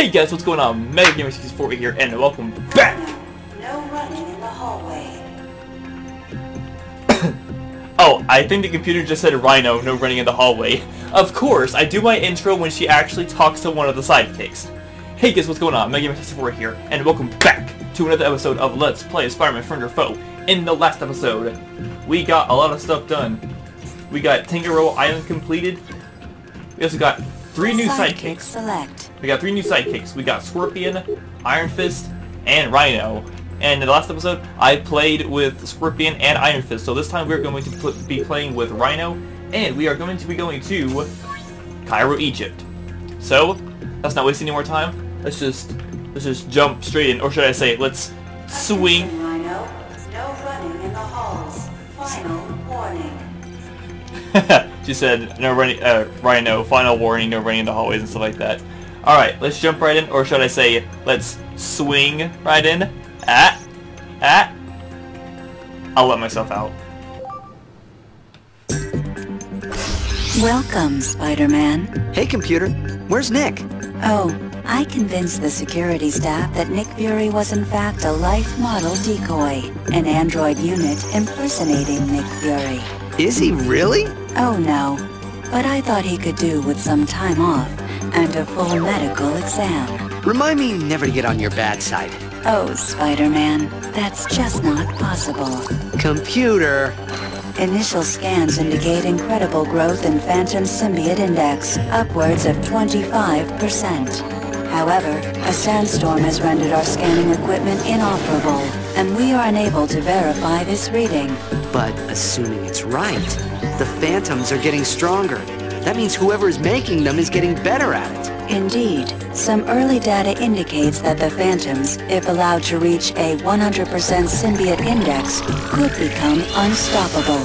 Hey guys, what's going on? Mega Gamer 64 here, and welcome back. No running in the hallway. Oh, I think the computer just said Rhino, no running in the hallway. Of course, I do my intro when she actually talks to one of the sidekicks. Hey guys, what's going on? Mega Gamer 64 here, and welcome back to another episode of Let's Play Spider-Man Friend or Foe. In the last episode, we got a lot of stuff done. We got Tinkerbell Island completed. We also got three new sidekicks. Select. We got three new sidekicks. We got Scorpion, Iron Fist, and Rhino. And in the last episode, I played with Scorpion and Iron Fist. So this time we're going to pl- be playing with Rhino, and we are going to be going to Cairo, Egypt. So let's not waste any more time. Let's just let's just jump straight in, or should I say, let's swing. Attention, Rhino. No running in the halls. Final warning. she said, no running, uh, Rhino, final warning, no running in the hallways and stuff like that. Alright, let's jump right in, or should I say, let's swing right in. Ah, ah. I'll let myself out. Welcome, Spider-Man. Hey computer, where's Nick? Oh, I convinced the security staff that Nick Fury was in fact a life model decoy, an android unit impersonating Nick Fury. Is he really? Oh no, but I thought he could do with some time off and a full medical exam. Remind me never to get on your bad side. Oh, Spider-Man, that's just not possible. Computer! Initial scans indicate incredible growth in Phantom Symbiote Index, upwards of 25%. However, a sandstorm has rendered our scanning equipment inoperable, and we are unable to verify this reading. But assuming it's right, the phantoms are getting stronger. That means whoever is making them is getting better at it. Indeed, some early data indicates that the Phantoms, if allowed to reach a 100% symbiote index, could become unstoppable.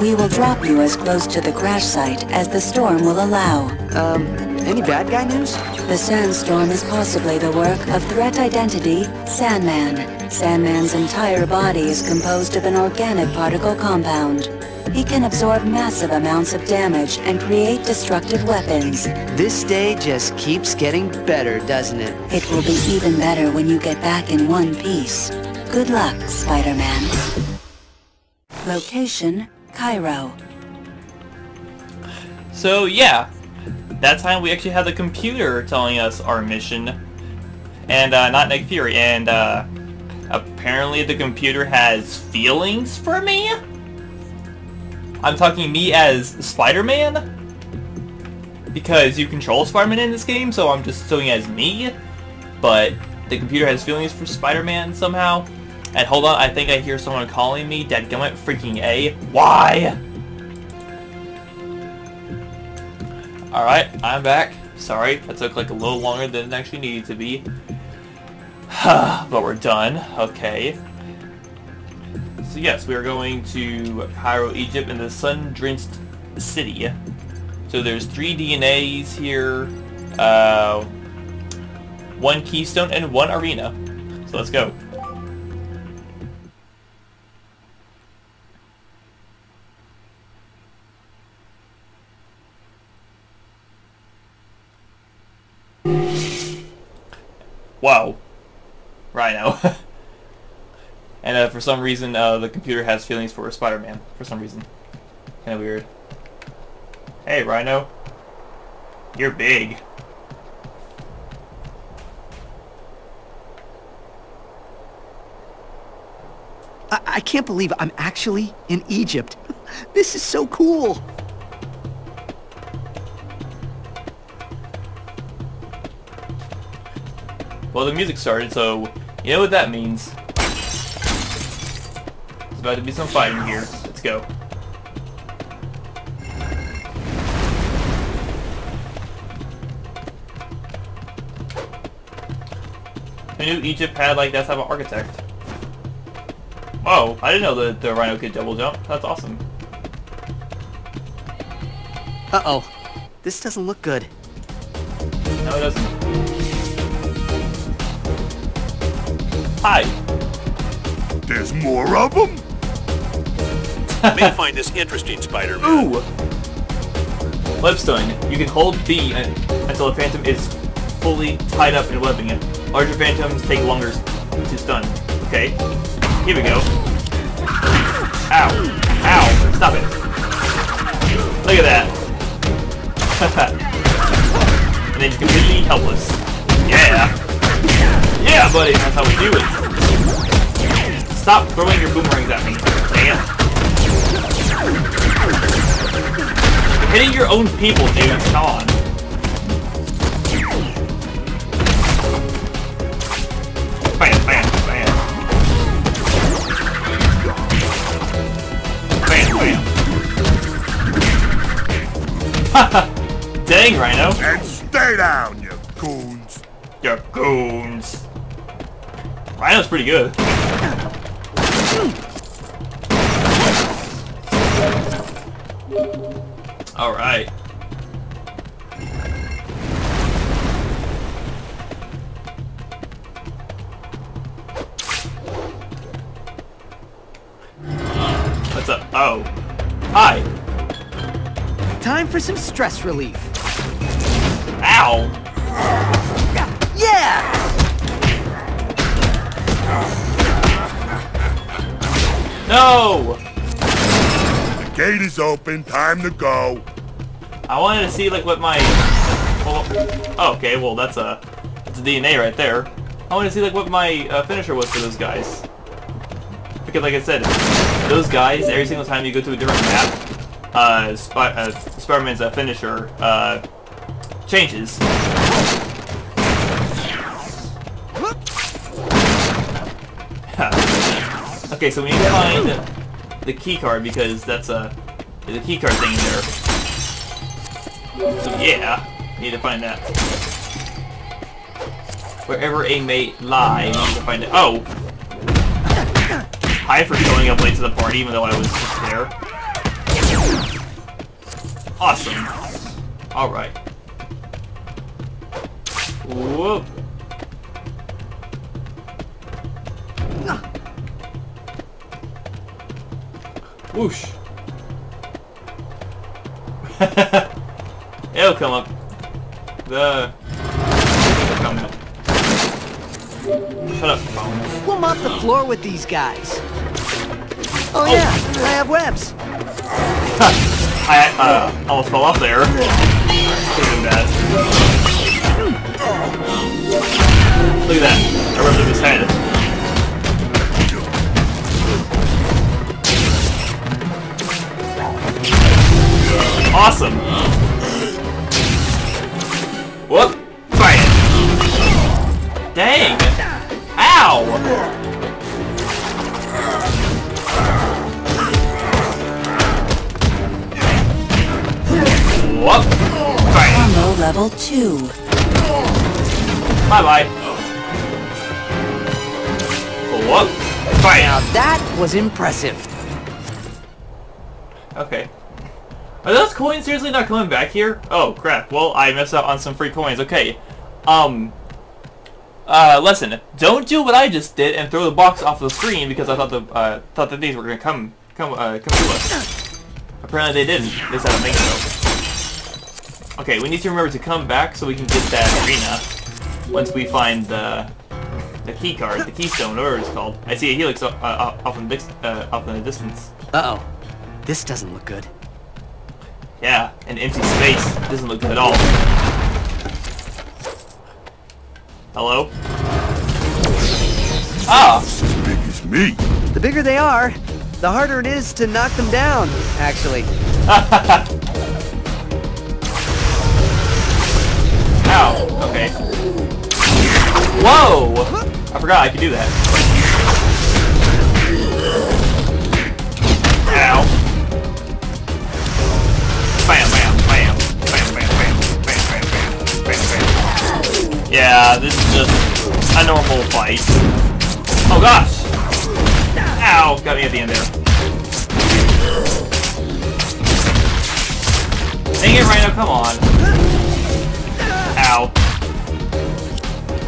We will drop you as close to the crash site as the storm will allow. Um, any bad guy news? The sandstorm is possibly the work of threat identity Sandman. Sandman's entire body is composed of an organic particle compound. He can absorb massive amounts of damage and create destructive weapons. This day just keeps getting better, doesn't it? It will be even better when you get back in one piece. Good luck, Spider-Man. Location, Cairo. So yeah, that time we actually had the computer telling us our mission, and uh, not Nick Fury. And uh, apparently the computer has feelings for me. I'm talking me as Spider-Man because you control Spider-Man in this game, so I'm just showing as me. But the computer has feelings for Spider-Man somehow. And hold on, I think I hear someone calling me. Dadgummit, freaking A. Why? Alright, I'm back. Sorry, that took like a little longer than it actually needed to be. but we're done. Okay. So yes, we are going to Cairo, Egypt in the sun-drenched city. So there's three DNAs here, uh, one keystone, and one arena. So let's go. Wow. Rhino. and uh, for some reason, uh, the computer has feelings for Spider-Man. For some reason. Kind of weird. Hey, Rhino. You're big. I, I can't believe I'm actually in Egypt. This is so cool. Well, the music started, so you know what that means. There's about to be some fighting here. Let's go. I knew Egypt had like that type of architect. Whoa, I didn't know that the Rhino could double jump. That's awesome. Uh-oh. This doesn't look good. No, it doesn't. Hi. There's more of them? may find this interesting, Spider-Man. Ooh! Lipstone. You can hold B until the Phantom is fully tied up and webbing it. Larger phantoms take longer to stun. Okay. Here we go. Ow. Ow. Stop it. Look at that. and then you're completely helpless. Yeah. Yeah, buddy. That's how we do it. Stop throwing your boomerangs at me. It. Hitting your own people, dude. Come on. Bam, bam, bam. Bam, bam. Dang, Rhino. And stay down, you goons. You goons. Rhino's pretty good. Alright. What's up? Oh. Hi. Time for some stress relief. Ow. Yeah! No! The gate is open. Time to go. I wanted to see like what my. Oh, okay, well that's a, that's a DNA right there. I wanted to see like what my uh, finisher was for those guys. Because like I said, those guys every single time you go to a different map, uh, Sp uh Spider-Man's uh, finisher uh, changes. Okay, so we need to find the key card because that's a there's a key card thing in there. So yeah, need to find that. Wherever a mate lie, need to find it. Oh! Hi for showing up late to the party even though I was just there. Awesome. Alright. Whoop. Whoosh. It'll come up. The... Come up. Shut up, phone. We'll mop the floor with these guys. Oh yeah, I have webs. I uh, almost fell off there. Could've been bad. Look at that. I rubbed through his head. Awesome. Whoop. Bam. Dang. Ow. Whoop. Bam. Combo level 2. Bye bye. Whoop. Now that was impressive. Okay. Are those coins seriously not coming back here? Oh crap. Well, I messed up on some free coins. Okay. Um. Uh, lesson. Don't do what I just did and throw the box off the screen because I thought the uh, thought that these were gonna come come uh, come to us. Apparently they didn't. Don't think so. Okay, we need to remember to come back so we can get that arena once we find the the key card, the keystone, whatever it's called. I see a helix uh, uh, off in the uh, off in the distance. Uh-oh. This doesn't look good. Yeah, an empty space. Doesn't look good at all. Hello? Ah! Big as me. The bigger they are, the harder it is to knock them down, actually. Ow! Okay. Whoa! I forgot I could do that. Yeah, this is just a normal fight. Oh gosh! Ow! Got me at the end there. Dang it, Rhino, come on. Ow.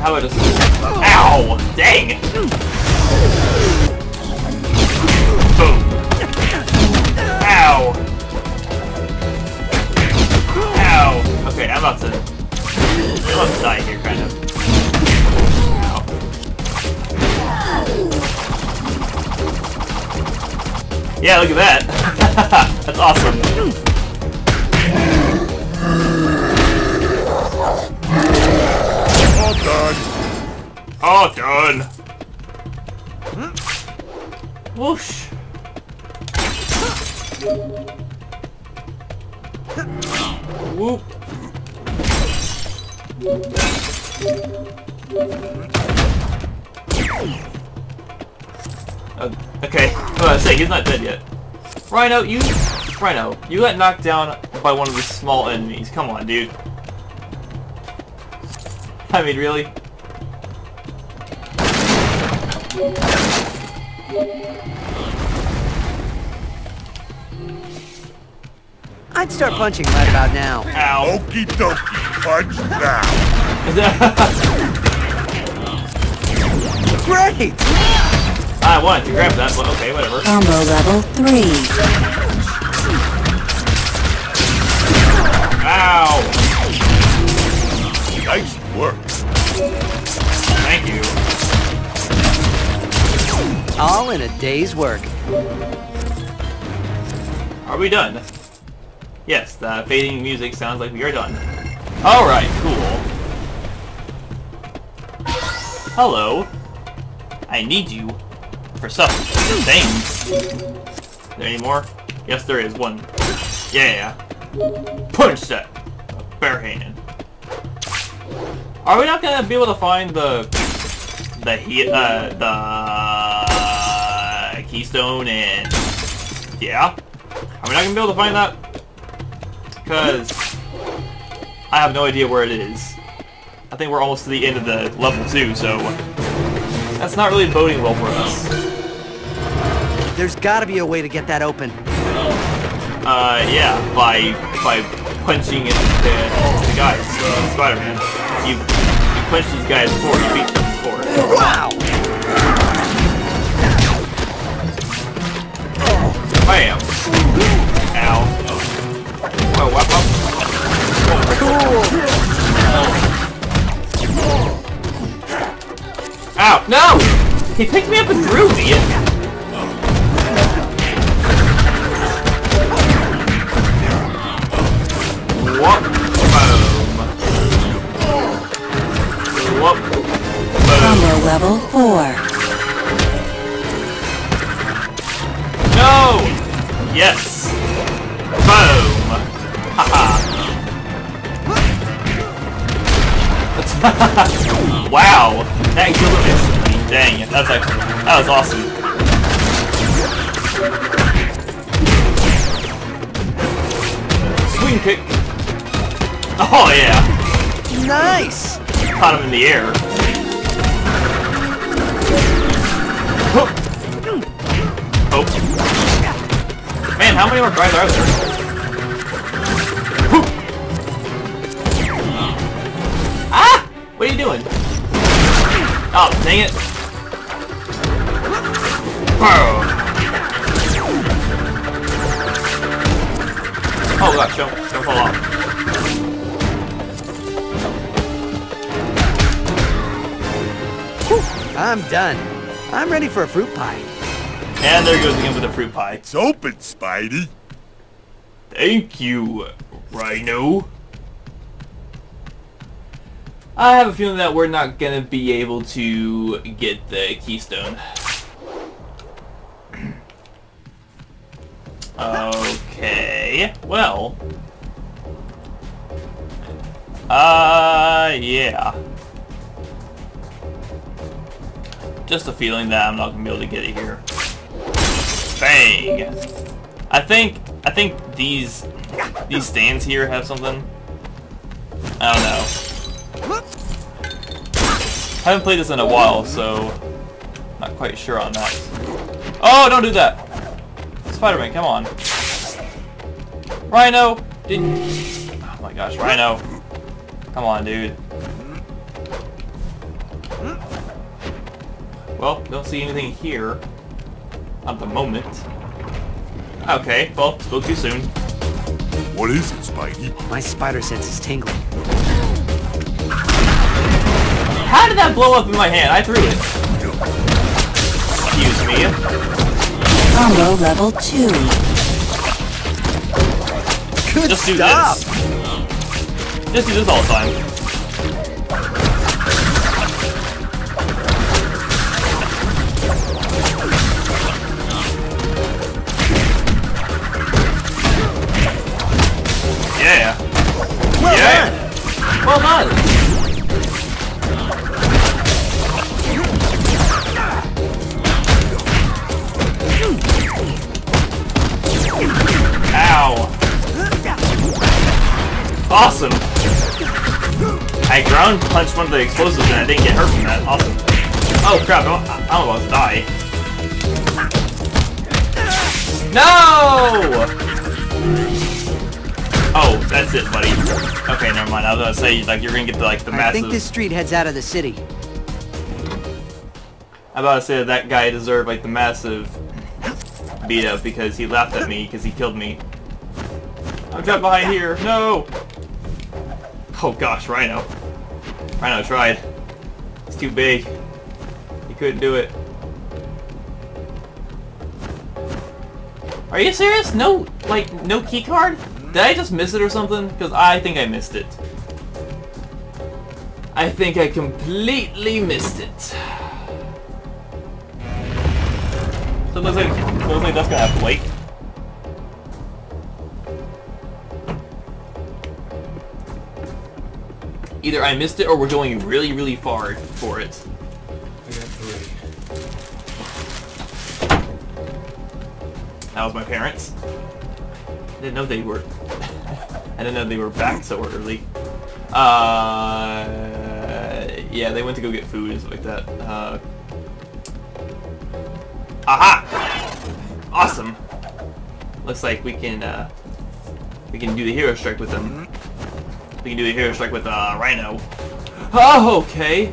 How about just... Ow! Dang! Boom. Ow! Ow! Okay, I'm about to... Let's die here, kind of. Yeah, look at that. That's awesome. All done. All done. Whoosh. Whoop. Uh, okay, I was say, he's not dead yet. Rhino, you... Rhino, you got knocked down by one of the small enemies. Come on, dude. I mean, really? I'd start punching right about now. Ow. Okie dokie. Punch now. Great! I wanted to grab that, but okay, whatever. Combo level 3. Ow! Nice work. Thank you. All in a day's work. Are we done? Yes, the fading music sounds like we are done. Alright, cool. Hello. I need you for something. Things. There any more? Yes, there is. One. Yeah. Punch that. Barehanded. Are we not gonna be able to find the the he uh the keystone and yeah? Are we not gonna be able to find that? Because I have no idea where it is. I think we're almost to the end of the level too, so that's not really boding well for us. There's gotta be a way to get that open. Uh, yeah, by by punching the, the guys, uh, Spider-Man. You, you punch these guys before you beat them before. Wow! Bam! Ow. Whoa, whoop. Ow! No! He picked me up and threw me! Whoop! Boom! Whoop! Boom! Combo level 4. No! Yes! Boom! Haha! wow! That killed him instantly. Dang it, that's actually that was awesome. Swing kick! Oh yeah! Nice! Caught him in the air. Oh. Man, how many more guys are there? What are you doing? Oh, dang it. Oh, oh gosh, don't, don't fall off. I'm done. I'm ready for a fruit pie. And there goes again with the fruit pie. It's open, Spidey. Thank you, Rhino. I have a feeling that we're not gonna be able to get the keystone. Okay, well. Uh, yeah. Just a feeling that I'm not gonna be able to get it here. Bang! I think I think these these stands here have something. I don't know. I haven't played this in a while, so not quite sure on that. Oh, don't do that! Spider-Man, come on. Rhino! Did Oh my gosh, Rhino. Come on, dude. Well, don't see anything here. At the moment. Okay, well, spoke too soon. What is it, Spidey? My spider sense is tingling. How did that blow up in my hand? I threw it. Excuse me. Combo level 2. Good Just do stuff. this. Just do this all the time. Yeah. Well yeah. done. Well done. Ground punched one of the explosives and I didn't get hurt from that. Awesome. Oh crap, I'm, I'm about to die. No! Oh, that's it, buddy. Okay, never mind. I was gonna say, like, you're gonna get the, like, the I massive... I think this street heads out of the city. I'm about to say that that guy deserved, like, the massive beat up because he laughed at me because he killed me. I'm trapped behind here. No! Oh gosh, Rhino. Rhino tried. It's too big. He couldn't do it. Are you serious? No, like, no key card? Did I just miss it or something? Because I think I missed it. I think I completely missed it. So it looks like, it looks like that's gonna have to wait. Either I missed it or we're going really, really far for it. I got three. That was my parents. I didn't know they were. I didn't know they were back so early. Uh, yeah, they went to go get food and stuff like that. Uh, aha! Awesome. Looks like we can uh, we can do the hero strike with them. We can do the hero strike with uh, Rhino. Oh, okay.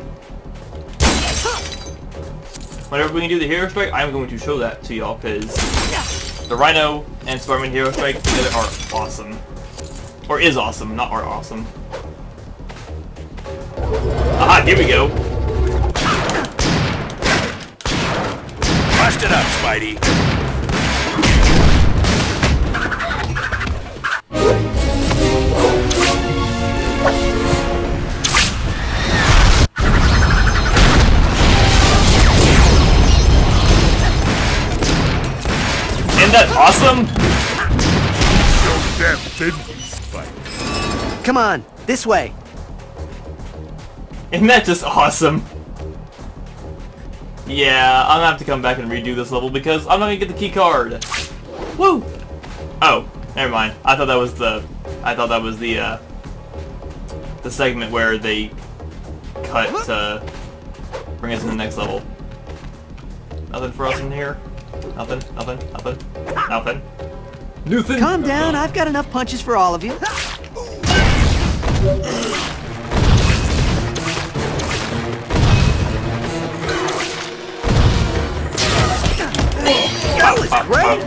Whenever we can do the hero strike, I'm going to show that to y'all because the Rhino and Spider-Man Hero Strike together are awesome. Or is awesome, not are awesome. Aha, here we go. Bust it up, Spidey. That awesome? Show them, Spike. Come on, this way. Isn't that just awesome? Yeah, I'm gonna have to come back and redo this level because I'm not gonna get the key card. Woo! Oh, never mind. I thought that was the, I thought that was the, uh, the segment where they cut to bring us to the next level. Nothing for us in here. Nothing. Nothing. Nothing. Nothing. Nothing. Calm down, I've got enough punches for all of you. That was great!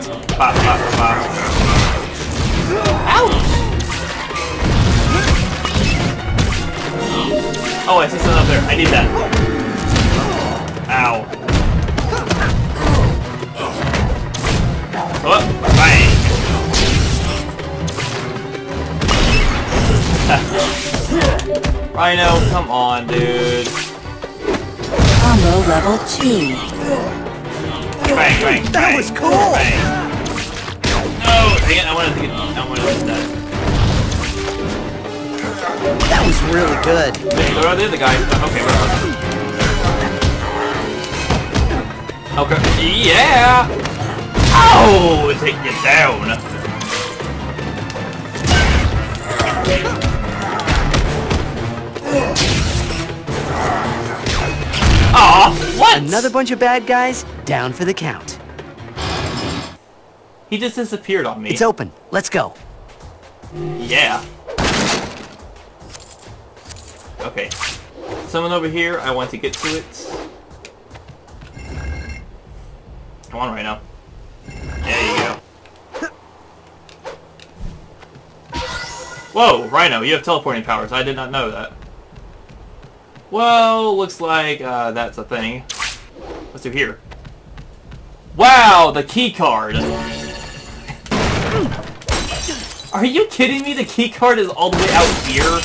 Ouch! Oh, I see something up there. I need that. Ow. Oh, bang! Rhino, come on, dude. Combo level 2. Bang, bang, That was cool. Bang. No, dang it, I wanted to get, I wanted to get that. That was really good. Where are the other guys? Okay, where are they? Okay, yeah! Oh, Ow! Take you down! Aw, what? Another bunch of bad guys, down for the count. He just disappeared on me. It's open. Let's go. Yeah. Okay. Someone over here, I want to get to it. Come on, Rhino. There you go. Whoa, Rhino, you have teleporting powers. I did not know that. Well, looks like uh, that's a thing. Let's do here. Wow, the key card. Are you kidding me? The key card is all the way out here.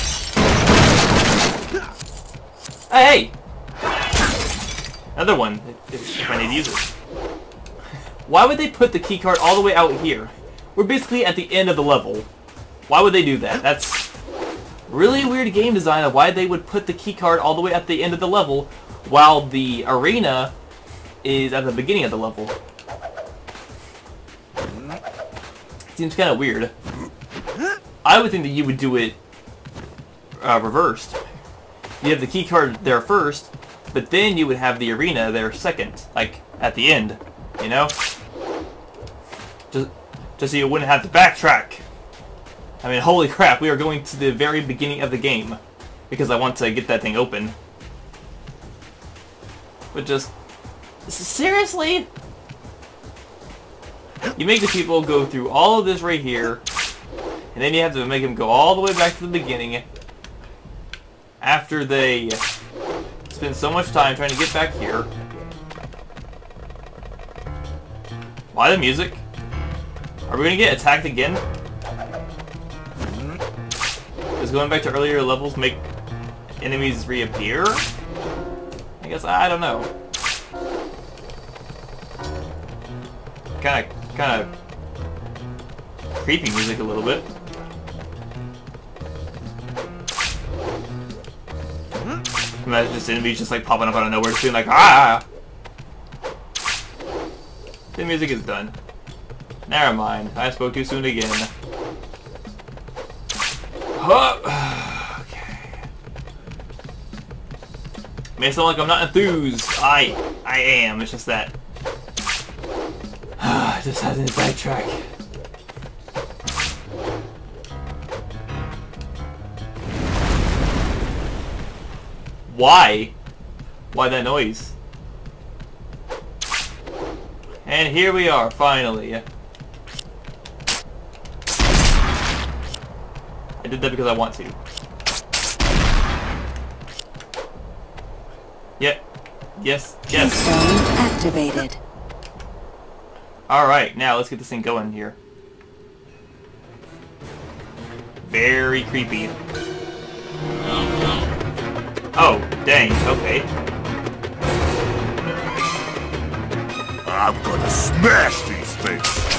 Hey, another one if, if I need to use it. Why would they put the key card all the way out here? We're basically at the end of the level. Why would they do that? That's really weird game design of why they would put the key card all the way at the end of the level while the arena is at the beginning of the level. Seems kind of weird. I would think that you would do it uh, reversed. You have the key card there first, but then you would have the arena there second, like at the end, you know? Just, just so you wouldn't have to backtrack. I mean, holy crap, we are going to the very beginning of the game because I want to get that thing open. But just, seriously? You make the people go through all of this right here, and then you have to make them go all the way back to the beginning after they spend so much time trying to get back here. Why the music? Are we gonna get attacked again? Does going back to earlier levels make enemies reappear? I guess I don't know. Kind of, kind of creepy music a little bit. Imagine just enemies just like popping up out of nowhere, being like, ah! The music is done. Never mind. I spoke too soon again. Huh. okay. May sound like I'm not enthused. I, I am. It's just that. Just had to backtrack. Why? Why that noise? And here we are, finally. I did that because I want to. Yeah. Yes. Yes. Keystone activated. Alright, now let's get this thing going here. Very creepy. Oh, dang, okay. I'm gonna smash these things.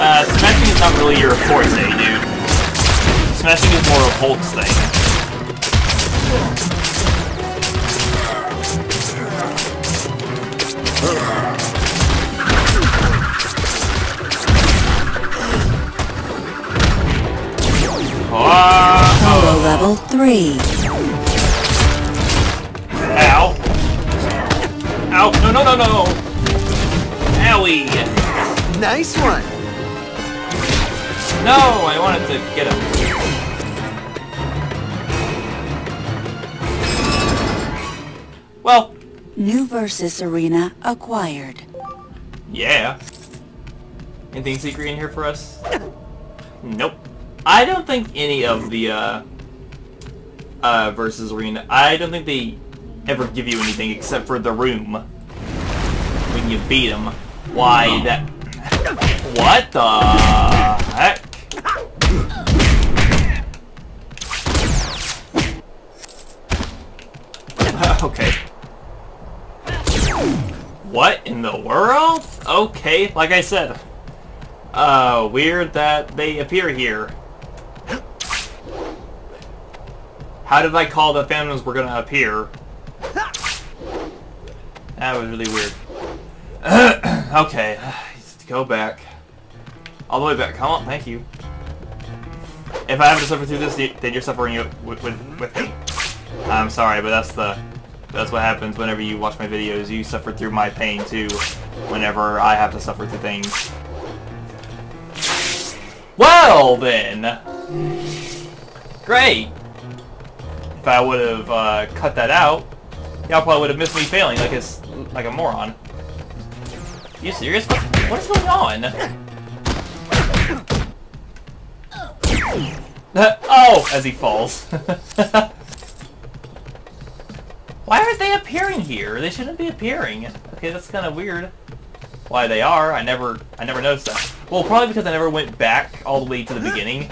Uh, smashing is not really your forte, dude. Smashing is more of Hulk's thing. Ah, level 3. Ow. Ow. No, no, no, no. Owie. Nice one. No, I wanted to get him. Well, New Versus Arena acquired. yeah. Anything secret in here for us? Nope. I don't think any of the, uh, uh, Versus Arena, I don't think they ever give you anything except for the room. When you beat them. Why, that... What the heck? okay. What in the world? Okay, like I said. Uh, weird that they appear here. How did I call the phantoms were gonna appear? That was really weird. okay, go back. All the way back. Come on, thank you. If I have to suffer through this, then you're suffering with, with, with me. I'm sorry, but that's the that's what happens whenever you watch my videos. You suffer through my pain too, whenever I have to suffer through things. Well then, great. If I would have uh, cut that out, y'all probably would have missed me failing like a like a moron. you serious? What is going on? oh, as he falls. appearing here. They shouldn't be appearing. Okay, that's kind of weird. Why they are, I never, I never noticed that. Well, probably because I never went back all the way to the beginning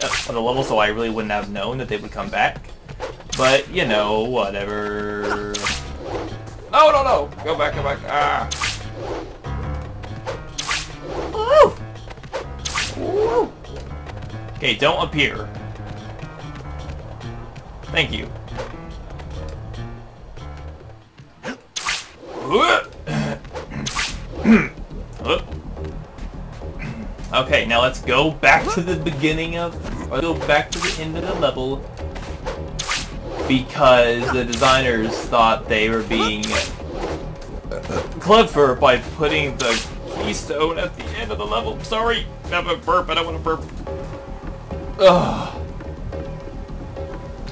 of the level, so I really wouldn't have known that they would come back. But, you know, whatever. No, no, no! Go back, go back. Ah. Woo! Woo! Okay, don't appear. Thank you. Okay, now let's go back to the beginning of, or go back to the end of the level, because the designers thought they were being clever by putting the keystone at the end of the level. Sorry, I have a burp, I don't want to burp. Ugh.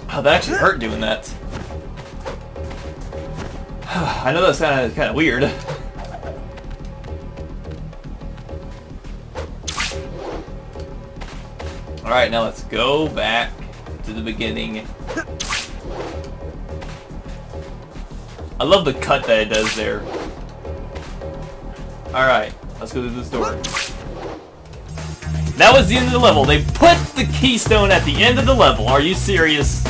Oh, that actually hurt doing that. I know that's kind of kind of weird. All right, now let's go back to the beginning. I love the cut that it does there. All right, let's go through this door. That was the end of the level. They put the keystone at the end of the level. Are you serious?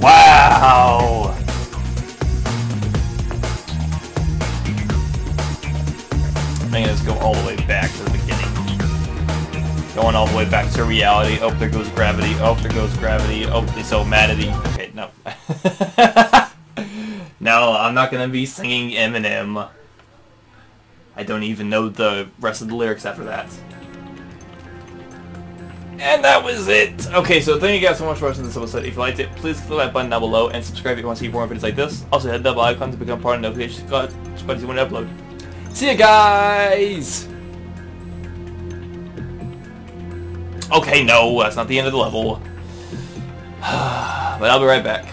Wow. I'm go all the way back to the beginning. Going all the way back to reality. Oh, there goes gravity. Oh, there goes gravity. Oh, they're so mad at me. Okay, no. no, I'm not gonna be singing Eminem. I don't even know the rest of the lyrics after that. And that was it! Okay, so thank you guys so much for watching this episode. If you liked it, please click that button down below and subscribe if you want to see more videos like this. Also hit the bell icon to become part of the notification squad when I upload. See you guys! Okay, no, that's not the end of the level. but I'll be right back.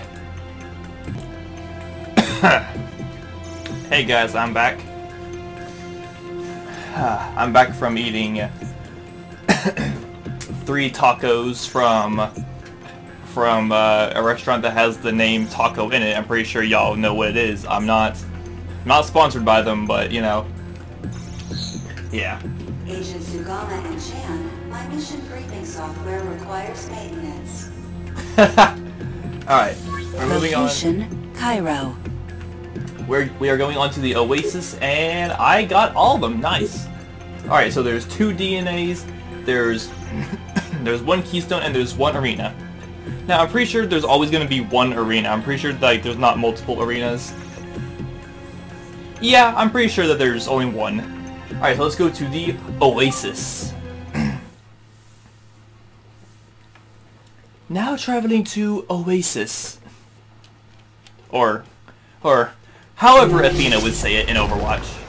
hey guys, I'm back. I'm back from eating three tacos from from uh, a restaurant that has the name taco in it. I'm pretty sure y'all know what it is. I'm not not sponsored by them, but you know, yeah. Agent Sugama and Chan, my mission briefing software requires maintenance. Alright, we're moving on. Location, Cairo. We're, we are going on to the Oasis, and I got all of them. Nice. Alright, so there's two DNAs, there's there's one keystone, and there's one arena. Now, I'm pretty sure there's always going to be one arena. I'm pretty sure like there's not multiple arenas. Yeah, I'm pretty sure that there's only one. Alright, so let's go to the Oasis. now traveling to Oasis. Or, or, however Athena would say it in Overwatch.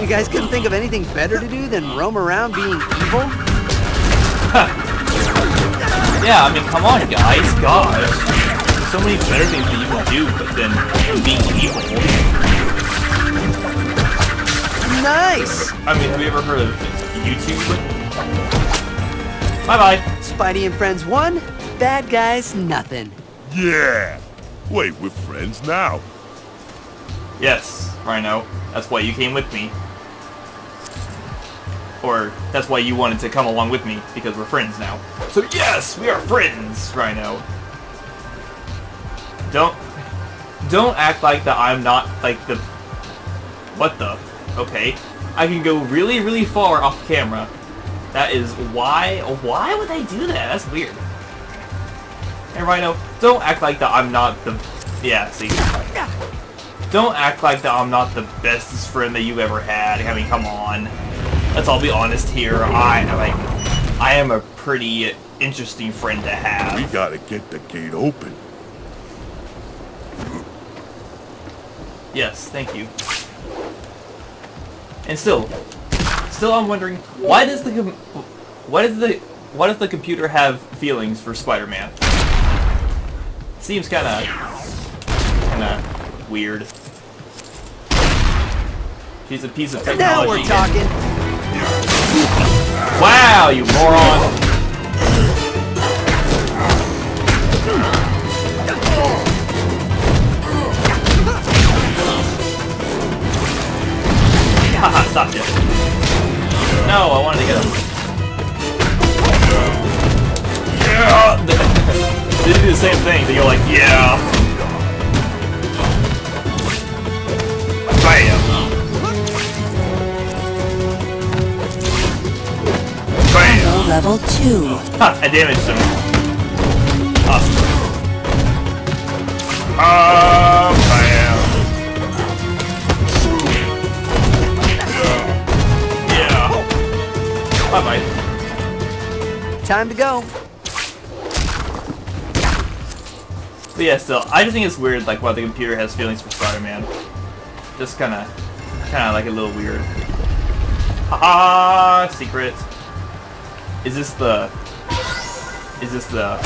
You guys couldn't think of anything better to do than roam around being evil? Yeah, I mean, come on, guys. There's so many better things that you can do but than being evil. Nice! I mean, have you ever heard of YouTube? Bye-bye. Spidey and Friends 1, bad guys, nothing. Yeah. Wait, we're friends now. Yes, Rhino. That's why you came with me. Or, that's why you wanted to come along with me, because we're friends now. So yes, we are friends, Rhino. Don't... Don't act like that I'm not, like, the... What the? Okay. I can go really, really far off camera. That is why... Why would they do that? That's weird. And Rhino, don't act like that I'm not the... Yeah, see. Don't act like that I'm not the bestest friend that you ever had. I mean, come on. Let's all be honest here. I like, I am a pretty interesting friend to have. We gotta get the gate open. Yes, thank you. And still, still I'm wondering why does the com why does the why does the computer have feelings for Spider-Man? Seems kind of kind of weird. She's a piece of technology. Now we're talking. Wow, you moron! Haha, stop it! No, I wanted to get him. Yeah! they do the same thing, they go like, yeah! Bam! Bam! Level 2. Ha! I damaged him. Awesome. Ah, uh, bam! Yeah. Bye bye. Time to go. But yeah, still, I just think it's weird, like, why the computer has feelings for Spider-Man. Just kind of, kind of like a little weird. Haha, secret. Is this the, is this the,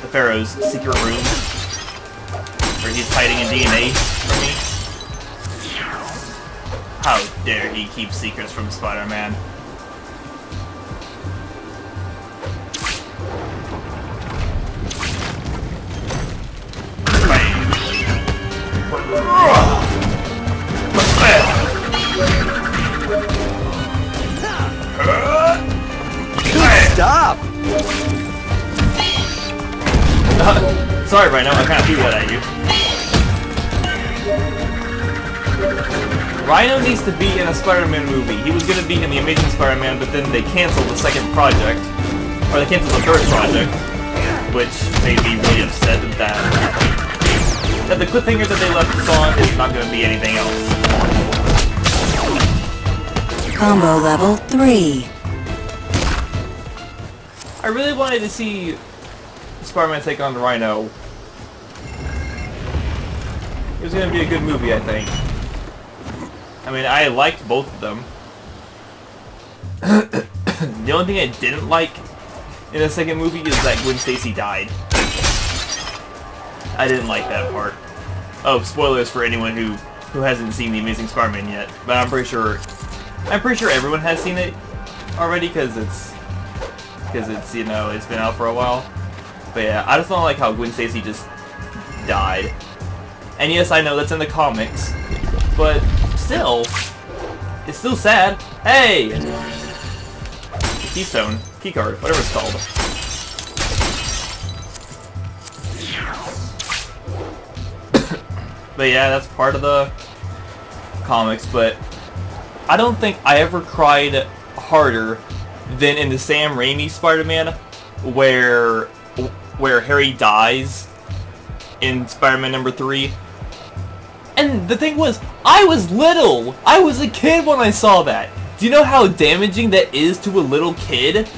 the Pharaoh's secret room? Where he's hiding a DNA from me? How dare he keep secrets from Spider-Man? Sorry, Rhino, I kind of threw that at you. Rhino needs to be in a Spider-Man movie. He was going to be in The Amazing Spider-Man, but then they canceled the second project. Or they canceled the third project. Which made me really upset at that. That the cliffhanger that they left us on is not to be anything else. Combo level 3. I really wanted to see Spider-Man take on Rhino. Was going to be a good movie, I think. I mean, I liked both of them. the only thing I didn't like in the second movie is that Gwen Stacy died. I didn't like that part. Oh, spoilers for anyone who who hasn't seen The Amazing Spider-Man yet, but I'm pretty sure I'm pretty sure everyone has seen it already because it's because it's you know it's been out for a while. But yeah, I just don't like how Gwen Stacy just died. And yes, I know that's in the comics, but still, it's still sad. Hey, keystone, keycard, whatever it's called. but yeah, that's part of the comics. But I don't think I ever cried harder than in the Sam Raimi Spider-Man, where where Harry dies in Spider-Man number three. And the thing was, I was little. I was a kid when I saw that. Do you know how damaging that is to a little kid?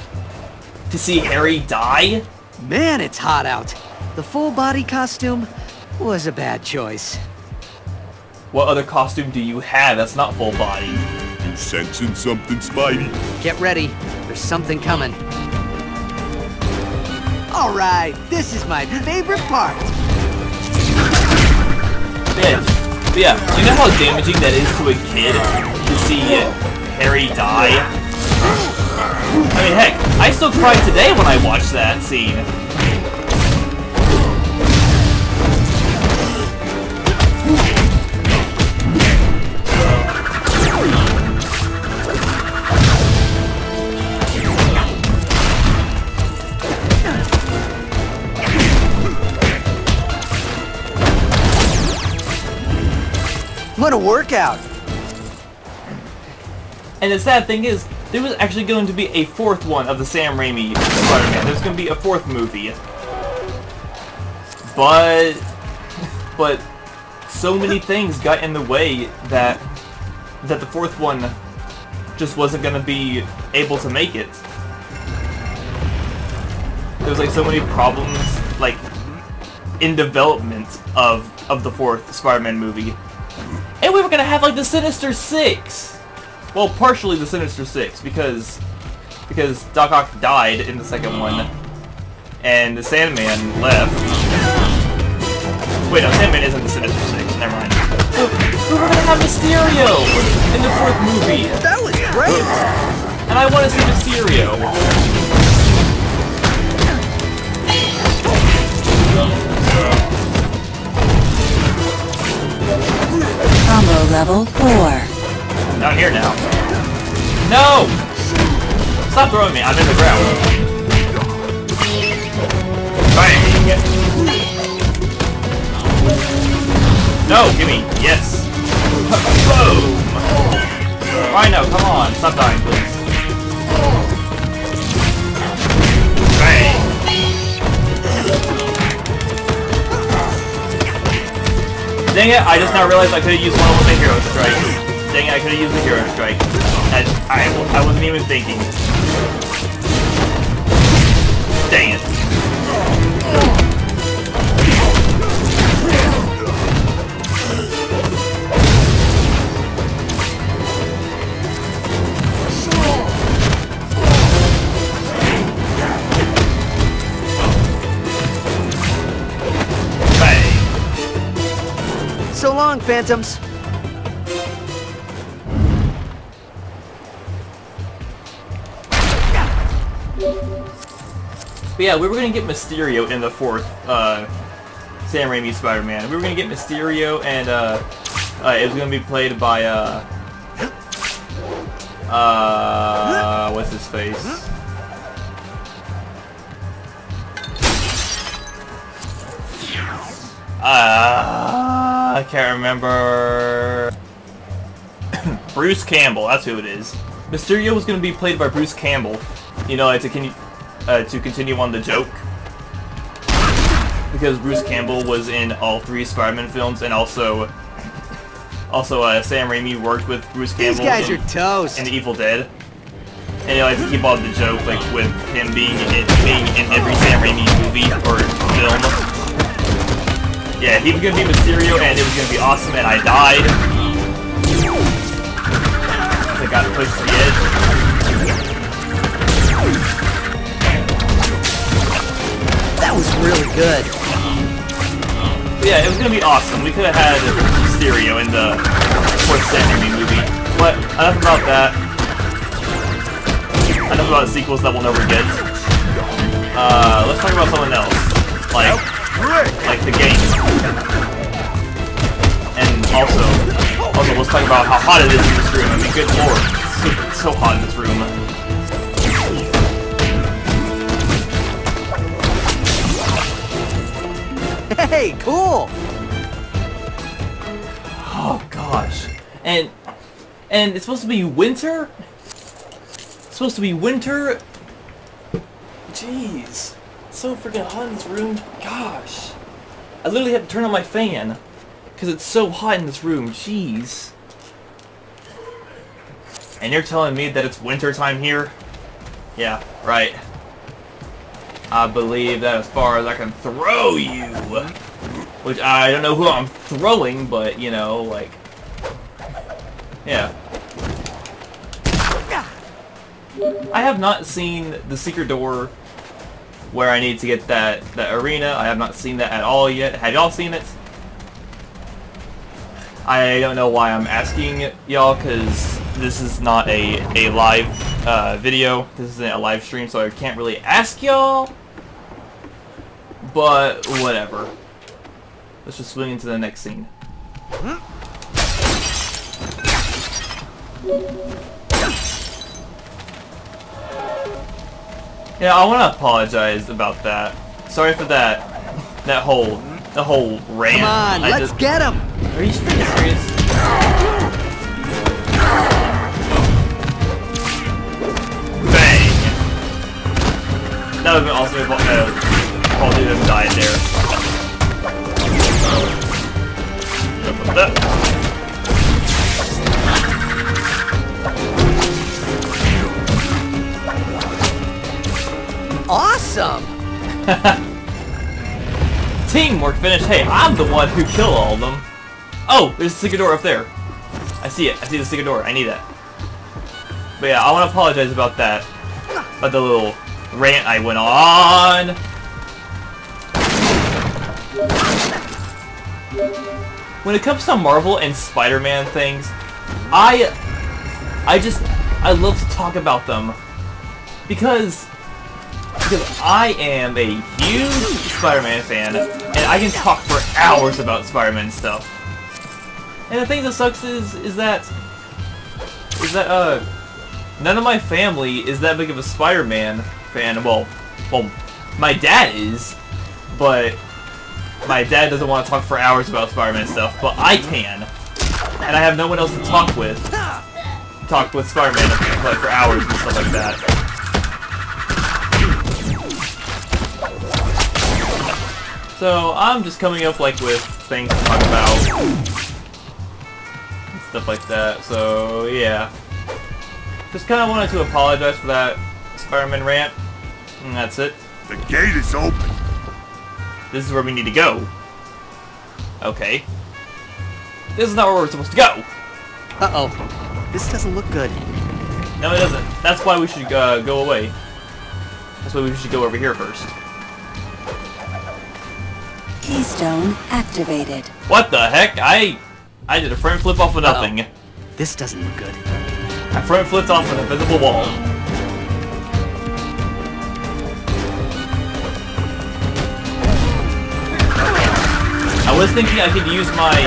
To see Harry die? Man, it's hot out. The full body costume was a bad choice. What other costume do you have that's not full body? You sensing something, Spidey? Get ready. There's something coming. All right, this is my favorite part. Yeah, but yeah, you know how damaging that is to a kid to see Harry die? I mean, heck, I still cry today when I watch that scene. Workout. And the sad thing is, there was actually going to be a fourth one of the Sam Raimi Spider-Man. There's going to be a fourth movie. But... But... So many things got in the way that... That the fourth one just wasn't going to be able to make it. There was like so many problems, like, in development of, of the fourth Spider-Man movie. And we were gonna have like the Sinister Six! Well, partially the Sinister Six, because because Doc Ock died in the second one, and the Sandman left. Wait, no, Sandman isn't the Sinister Six, never mind. We we were gonna have Mysterio in the fourth movie, That was great. and I want to see Mysterio. Oh. Level 4. Down here now. No! Stop throwing me, I'm in the ground. Bang! No, gimme. Yes. Boom. Rhino, come on. Stop dying, please. Dang it, I just now realized I could have used one of the hero strikes. Dang it, I could have used the hero strike. I, I, I wasn't even thinking. Dang it. Phantoms. But yeah, we were gonna get Mysterio in the fourth uh, Sam Raimi Spider-Man. We were gonna get Mysterio, and uh, uh, it was gonna be played by uh, uh, what's his face? Uh, I can't remember. Bruce Campbell, that's who it is. Mysterio was gonna be played by Bruce Campbell. You know, to can uh, to continue on the joke. Because Bruce Campbell was in all three Spider-Man films, and also, also uh, Sam Raimi worked with Bruce Campbell. These guys in, are toast. in The Evil Dead. And you know, like to keep on the joke, like with him being in being in every Sam Raimi movie or film. Yeah, he was gonna be Mysterio, and it was gonna be awesome, and I died. I got pushed to the edge. That was really good. But yeah, it was gonna be awesome. We could have had Mysterio in the fourth Raimi movie. But enough about that. Enough about sequels that we'll never get. Uh, let's talk about something else. Like, like the game. And also, also let's talk about how hot it is in this room. I mean, good lord, it's so, so hot in this room. Hey, cool. Oh gosh. And and it's supposed to be winter? It's supposed to be winter? Jeez. So freaking hot in this room. Gosh. I literally have to turn on my fan. Because it's so hot in this room. Jeez. And you're telling me that it's winter time here? Yeah, right. I believe that as far as I can throw you. Which I don't know who I'm throwing, but you know, like, yeah. I have not seen the secret door where I need to get that that arena. I have not seen that at all yet. Have y'all seen it? I don't know why I'm asking y'all because this is not a a live uh, video. This isn't a live stream, so I can't really ask y'all. But whatever. Let's just swing into the next scene. Yeah, I want to apologize about that. Sorry for that. That whole, the whole rant. Come on, I let's just- get him. Are you freaking serious? Bang! That would have been awesome if uh, Paul dude have died there. Teamwork finish. Hey, I'm the one who killed all of them. Oh, there's a secret door up there. I see it. I see the secret door. I need that. But yeah, I want to apologize about that. About the little rant I went on. When it comes to Marvel and Spider-Man things, I, I just, I love to talk about them because because I am a huge Spider-Man fan, and I can talk for hours about Spider-Man stuff. And the thing that sucks is, is that, is that, uh, none of my family is that big of a Spider-Man fan. Well, well, my dad is, but my dad doesn't want to talk for hours about Spider-Man stuff, but I can. And I have no one else to talk with. Talk with Spider-Man like, for hours and stuff like that. So I'm just coming up like with things to talk about. and Stuff like that. So yeah. Just kind of wanted to apologize for that Spider-Man rant. And that's it. The gate is open. This is where we need to go. Okay. This is not where we're supposed to go. Uh-oh. This doesn't look good. No, it doesn't. That's why we should uh, go away. That's why we should go over here first. Keystone activated. What the heck? I I did a front flip off of Uh-oh. nothing. This doesn't look good. I front flipped off an invisible wall. I was thinking I could use my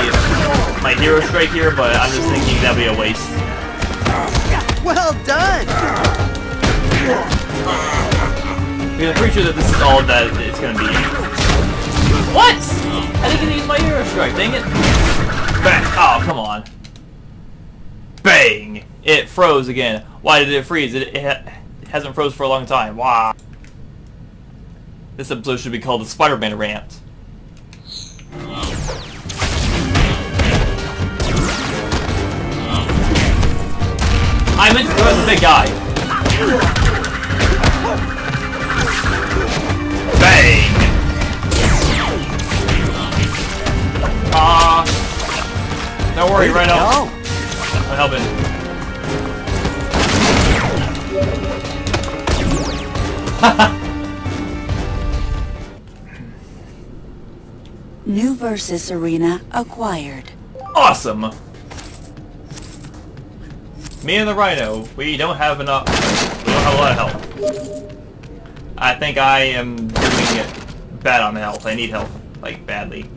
my hero strike here, but I'm just thinking that'd be a waste. Well done! Because I'm pretty sure that this is all that it's gonna be. What? I didn't use my hero strike, dang it. Bang! Oh, come on. Bang! It froze again. Why did it freeze? It, it, it hasn't froze for a long time. Wow. This episode should be called the Spider-Man Rant. I meant to as a big guy. Bang! Ah. don't worry, right now. I'm helping. New Versus Arena acquired. Awesome! Me and the Rhino, we don't have enough. We don't have a lot of health. I think I am doing it bad on health. I need health, like, badly.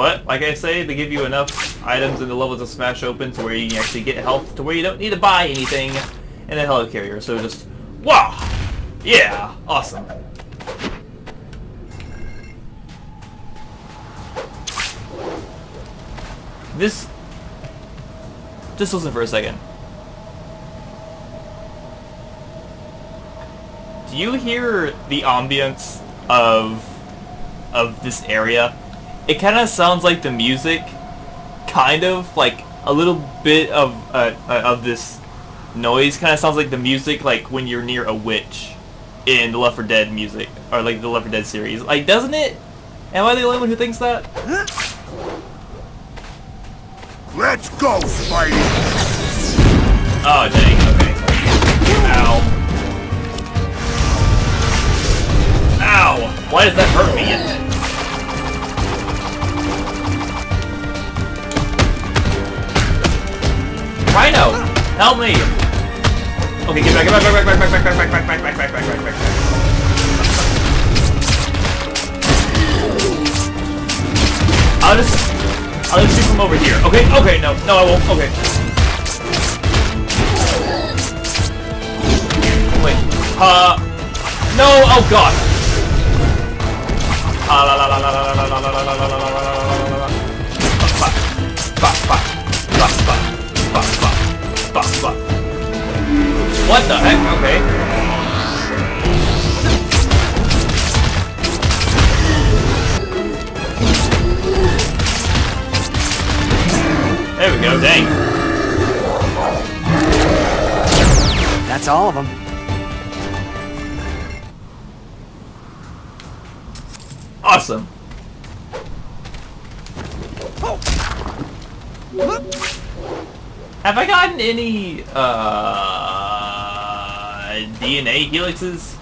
But, like I say, they give you enough items in the levels of Smash Open to where you can actually get health to where you don't need to buy anything in a helicarrier. So just, wow! Yeah! Awesome. This... Just listen for a second. Do you hear the ambience of of this area? It kind of sounds like the music, kind of like a little bit of uh, uh, of this noise. Kind of sounds like the music like when you're near a witch in the Left 4 Dead music or like the Left 4 Dead series. Like, doesn't it? Am I the only one who thinks that? Let's go, Spidey. Oh, dang, okay. Ow. Ow! Why does that hurt me? Rhino! Help me! Okay, get back, get back, back, back, back, back, back, back, back, back, back, back, back, back, back, back. I'll just... I'll just shoot from over here. Okay, okay, no, no, I won't. Okay. Wait. Uh. No. Oh God. Ah la la la la What the heck? Okay. There we go. Dang. that's all of them. Awesome. Oh. Have I gotten any uh, DNA helixes?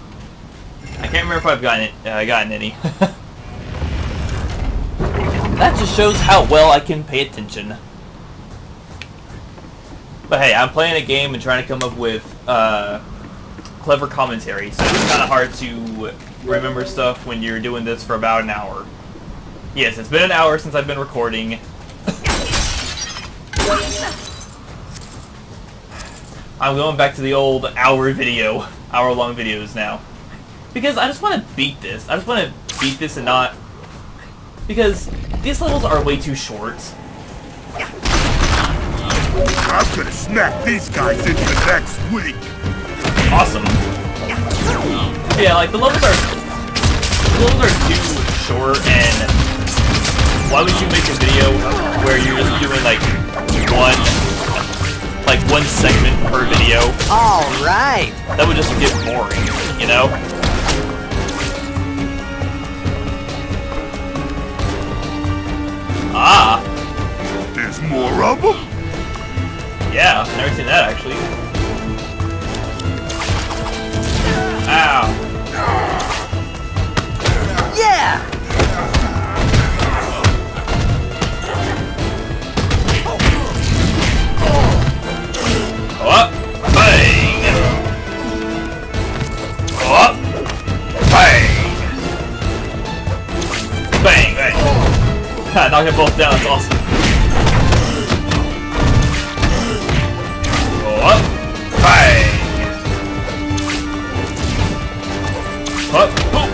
I can't remember if I've gotten it. Uh, gotten any. that just shows how well I can pay attention. But hey, I'm playing a game and trying to come up with uh, clever commentary, so it's kind of hard to remember stuff when you're doing this for about an hour. Yes, it's been an hour since I've been recording. I'm going back to the old hour video, hour long videos now. Because I just want to beat this. I just want to beat this and not... Because these levels are way too short. I'm gonna snap these guys into the next week. Awesome. Yeah, like the levels are... The levels are too short and... Why would you make a video where you're just doing like one... Like one segment per video? All right. That would just get boring, you know? Ah, There's more of them? yeah, I've never seen that actually. Ow. Yeah. God, knock them both down, that's awesome. Go up, bang! Up, boom!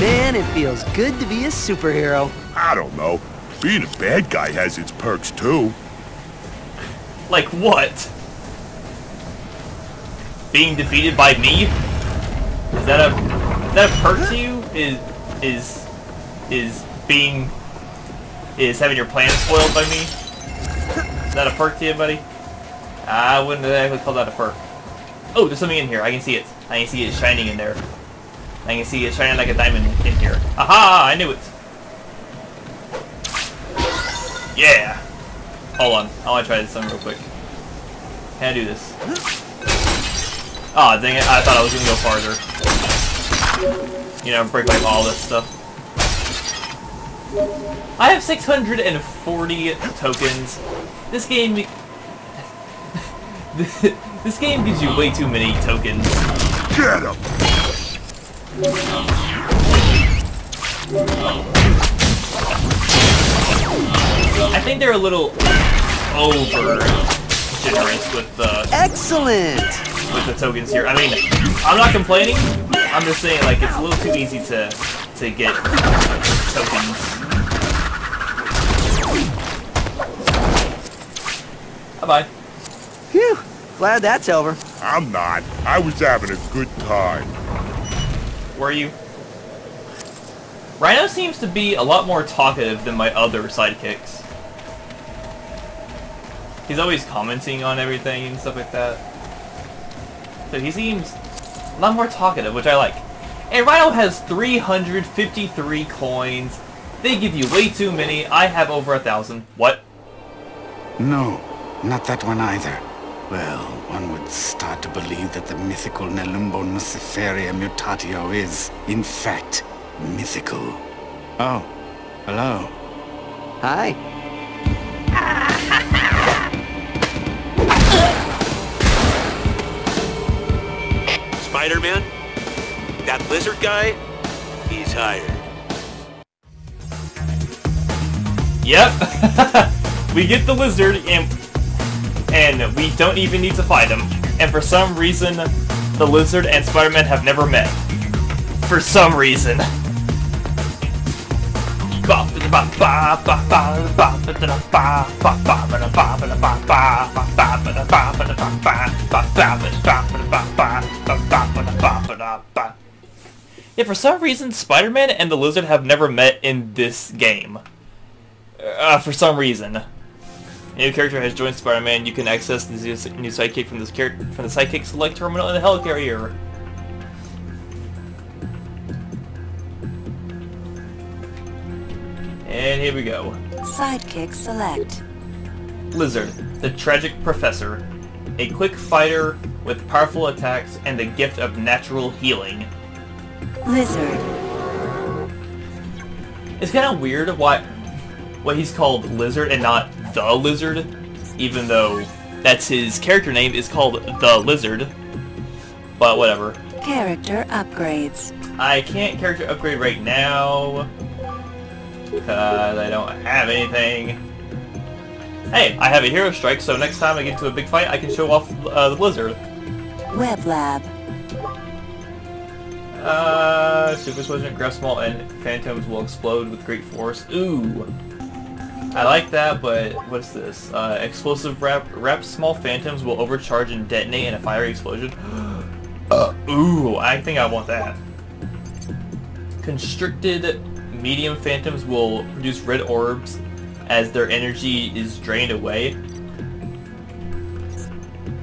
Man, it feels good to be a superhero. I don't know. Being a bad guy has its perks too. Like what? Being defeated by me? Is that a is that a perk to you? Is is is being is having your plans spoiled by me? Is that a perk to you, buddy? I wouldn't exactly call that a perk. Oh, there's something in here. I can see it. I can see it shining in there. I can see it shining like a diamond in here. Aha! I knew it. Yeah. Hold on. I want to try this one real quick. Can I do this? Aw, oh, dang it. I thought I was going to go farther. You know, break like all this stuff. I have 640 tokens. This game... this game gives you way too many tokens. Get him! I think they're a little over generous with the Excellent. with the tokens here. I mean, I'm not complaining. I'm just saying like it's a little too easy to to get tokens. Bye bye. Phew. Glad that's over. I'm not. I was having a good time. Where are you? Rhino seems to be a lot more talkative than my other sidekicks. He's always commenting on everything and stuff like that. So he seems a lot more talkative, which I like. And Rhino has 353 coins. They give you way too many. I have over a thousand. What? No, not that one either. Well, one would start to believe that the mythical Nelumbo Nucifera Mutatio is, in fact, mythical. Oh, hello. Hi. Spider-Man? That lizard guy? He's hired. Yep. we get the lizard and and we don't even need to fight him. And for some reason, the lizard and Spider-Man have never met. For some reason. Yeah, for some reason, Spider-Man and the Lizard have never met in this game. Uh, for some reason. A new character has joined Spider-Man. You can access the new sidekick from this character from the sidekick select terminal in the helicarrier. And here we go. Sidekick select. Lizard, the tragic professor. A quick fighter with powerful attacks and the gift of natural healing. Lizard. It's kind of weird why what he's called Lizard and not the Lizard, even though that's his character name is called the Lizard. But whatever. Character upgrades. I can't character upgrade right now because I don't have anything. Hey, I have a hero strike, so next time I get to a big fight, I can show off uh, the Lizard. Web lab. Uh, super explosion, grab small and phantoms will explode with great force. Ooh. I like that, but what's this? Uh, explosive wrap, wrap small phantoms will overcharge and detonate in a fiery explosion. uh, ooh, I think I want that. Constricted medium phantoms will produce red orbs as their energy is drained away.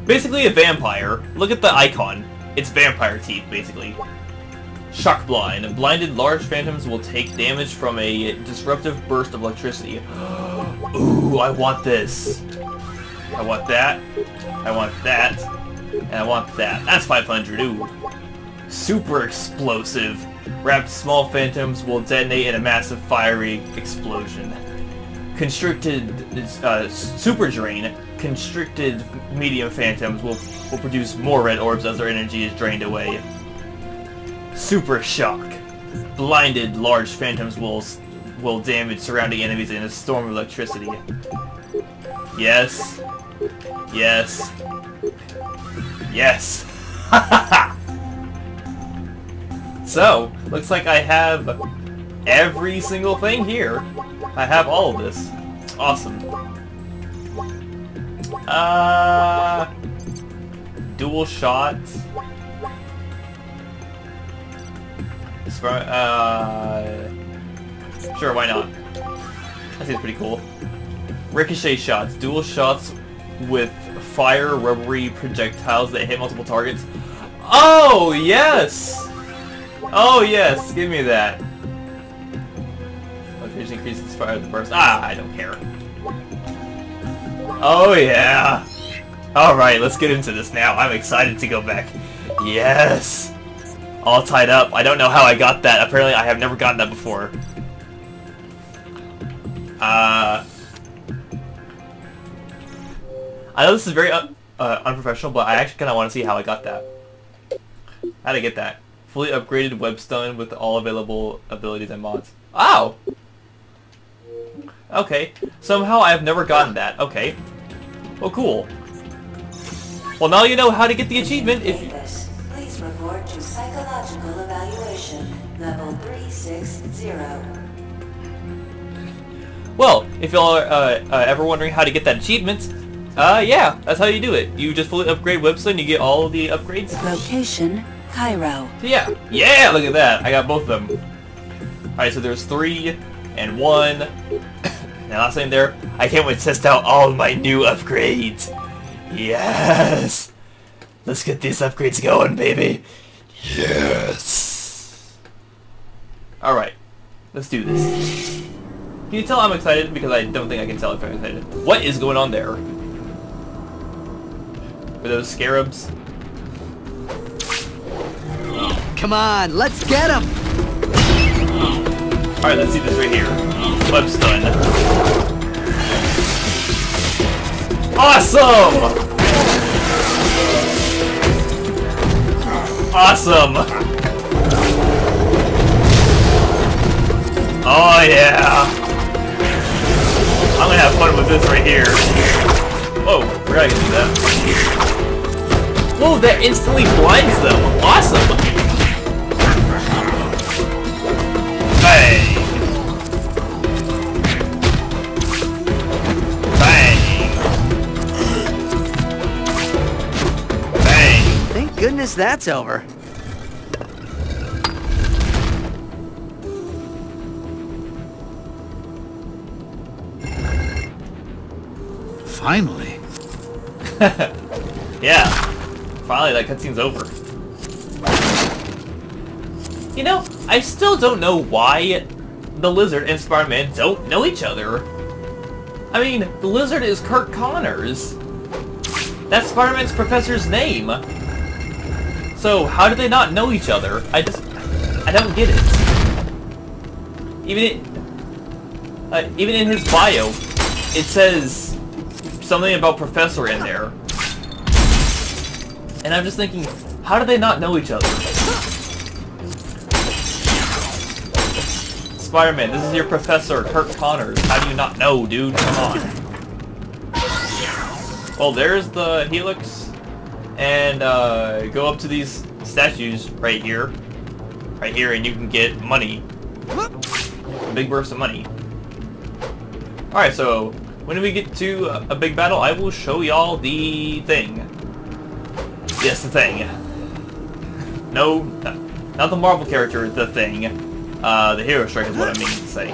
Basically a vampire. Look at the icon. It's vampire teeth, basically. Shock blind. Blinded large phantoms will take damage from a disruptive burst of electricity. Ooh, I want this. I want that. I want that. And I want that. That's 500. Ooh. Super explosive. Wrapped small phantoms will detonate in a massive fiery explosion. Constricted uh, super drain. Constricted medium phantoms will, will produce more red orbs as their energy is drained away. Super shock. Blinded large phantoms will will damage surrounding enemies in a storm of electricity. Yes. Yes. Yes. so, looks like I have every single thing here. I have all of this. Awesome. Uh, dual shots. Uh, sure, why not? That seems pretty cool. Ricochet shots. Dual shots with fire rubbery projectiles that hit multiple targets. Oh, yes! Oh, yes, give me that. Location increases fire the burst. Ah, I don't care. Oh, yeah! Alright, let's get into this now. I'm excited to go back. Yes! All tied up. I don't know how I got that. Apparently, I have never gotten that before. Uh... I know this is very uh, uh, unprofessional, but I actually kind of want to see how I got that. How to get that. Fully upgraded webstone with all available abilities and mods. Oh! Okay. Somehow I've never gotten that. Okay. Well, cool. Well, now you know how to get the achievement if you... Please report to psychological evaluation, level 360. Well, if y'all are uh, uh, ever wondering how to get that achievement, uh, yeah, that's how you do it. You just fully upgrade website and you get all the upgrades. Location, Cairo. So yeah, yeah, look at that. I got both of them. Alright, so there's three and one. and last thing there, I can't wait to test out all my new upgrades. Yes! Let's get these upgrades going, baby. Yes! Alright, let's do this. Can you tell I'm excited? Because I don't think I can tell if I'm excited. What is going on there? Are those scarabs? Come on, let's get him! Alright, let's see this right here. Web stun. Awesome! Awesome! Oh yeah! I'm gonna have fun with this right here. Whoa, forgot I could do that. Whoa, that instantly blinds them! Awesome! Bang! Thank goodness that's over. Finally. Yeah. Finally, that cutscene's over. You know, I still don't know why the Lizard and Spider-Man don't know each other. I mean, the Lizard is Curt Connors. That's Spider-Man's professor's name. So, how do they not know each other? I just... I don't get it. Even it, uh, even in his bio, it says something about Professor in there. And I'm just thinking, how do they not know each other? Spider-Man, this is your professor, Curt Connors. How do you not know, dude? Come on. Well, there's the Helix. And, uh, go up to these statues right here. right here, and you can get money. A big burst of money. Alright, so when we get to a big battle, I will show y'all the thing. Yes, the thing. No, not the Marvel character, the thing. Uh, the Hero Strike is what I mean to say.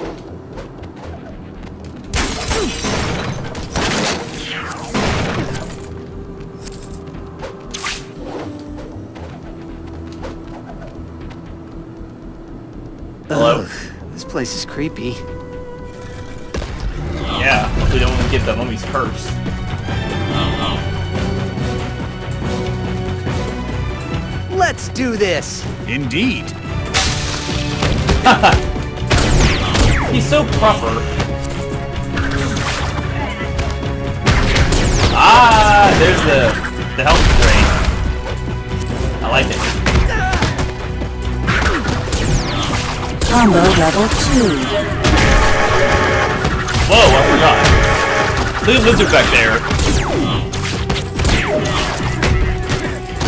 Place is creepy. Yeah, hopefully don't want to get the mummy's curse. Let's do this! Indeed. He's so proper. Ah, there's the the health drain. I like it. Combo level 2. Whoa, I forgot. Look at lizard back there.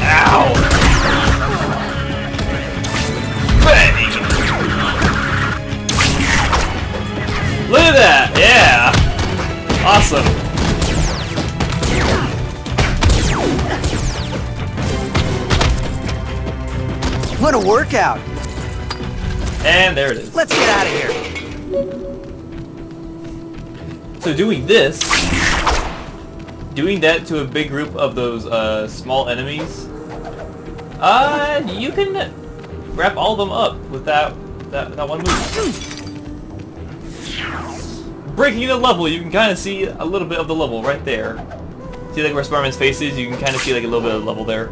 Ow! Bang! Look at that! Yeah! Awesome. What a workout! And there it is. Let's get out of here! So doing this, doing that to a big group of those uh, small enemies, uh, you can wrap all of them up with that that, that one move. Breaking the level, you can kind of see a little bit of the level right there. See like where Spider-Man's face is? You can kind of see like a little bit of the level there.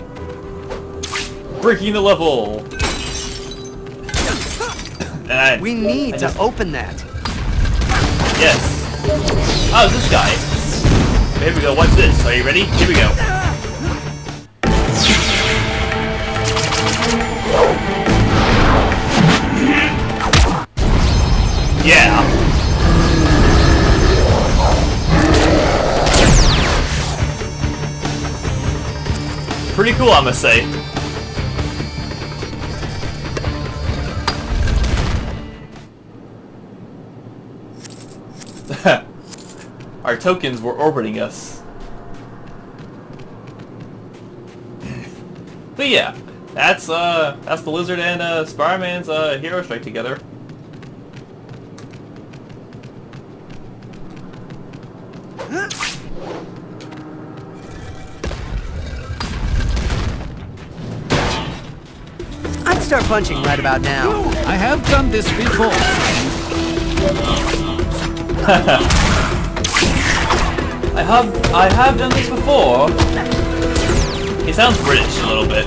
Breaking the level! And I, We need I to just- open that. Yes. Oh, this guy. Here we go. Watch this. Are you ready? Here we go. Yeah. Pretty cool, I must say. Our tokens were orbiting us. But yeah, that's uh that's the lizard and uh Spider-Man's uh hero strike together. I'd start punching right about now. I have done this before. I have I have done this before. He sounds British a little bit.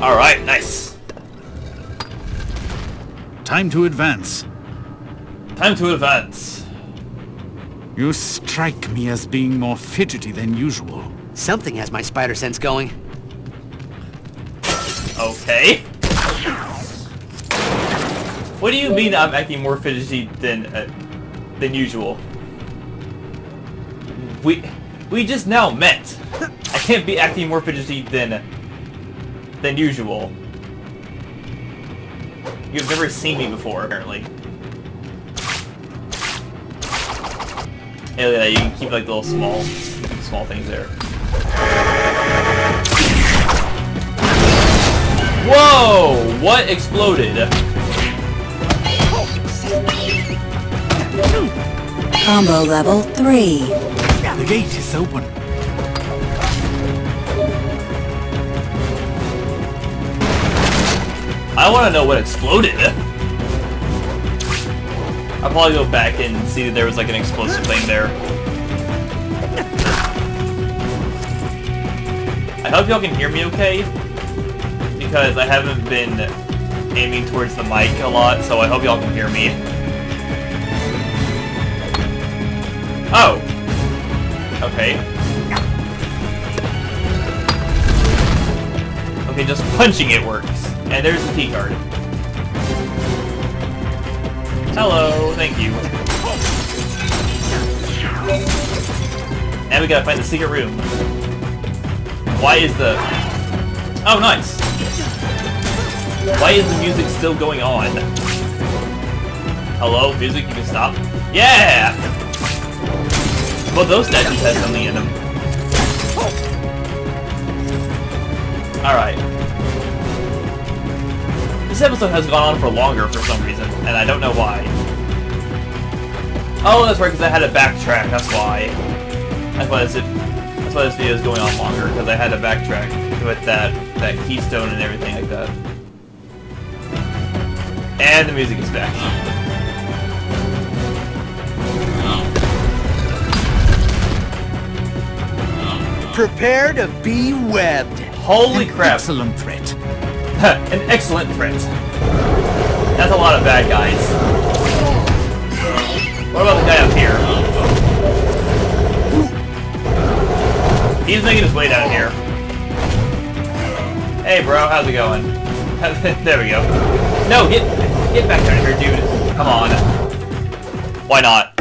All right, nice. Time to advance. Time to advance. You strike me as being more fidgety than usual. Something has my spider sense going. Okay. What do you mean I'm acting more fidgety than uh, than usual? We we just now met. I can't be acting more fidgety than than usual. You've never seen me before, apparently. Hey, at. You can keep like the little small small things there. Whoa! What exploded? Combo level 3. The gate is open. I want to know what exploded. I'll probably go back and see that there was like an explosive thing there. I hope y'all can hear me okay, because I haven't been aiming towards the mic a lot, so I hope y'all can hear me. Oh. Okay. Okay, just punching it works. And there's the key card. Hello, thank you. Now we gotta find the secret room. Why is the... Oh, nice! Why is the music still going on? Hello, music, you can stop? Yeah! Well, those statues have something in them. Alright. This episode has gone on for longer for some reason, and I don't know why. Oh, that's right, because I had to backtrack, that's why. That's why this, that's why this video is going on longer, because I had to backtrack with that, that keystone and everything like that. And the music is back. Prepare to be webbed. Holy crap. Excellent threat. An excellent threat. That's a lot of bad guys. What about the guy up here? He's making his way down here. Hey bro, how's it going? there we go. No, get get back down here, dude. Come on. Why not?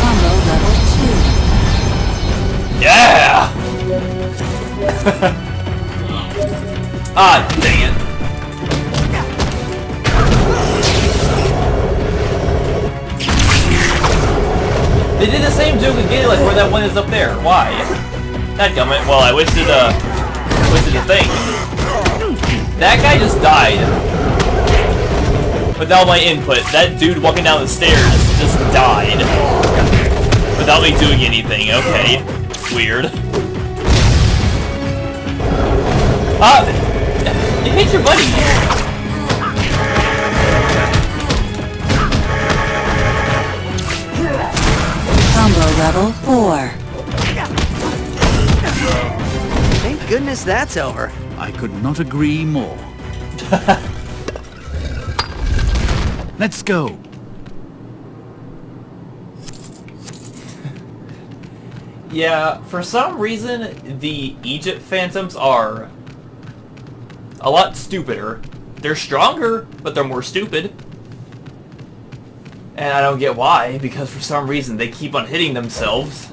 Combo level 2. Yeah! ah, dang it. They did the same joke again, like where that one is up there. Why? That gummit. Well, I wasted uh wasted a thing. That guy just died. Without my input. That dude walking down the stairs just died. Without me doing anything. Okay. Weird. Ah! It hit your buddy! Combo level 4. Thank goodness that's over. I could not agree more. Let's go. Yeah, for some reason, the Egypt Phantoms are a lot stupider. They're stronger, but they're more stupid. And I don't get why, because for some reason they keep on hitting themselves.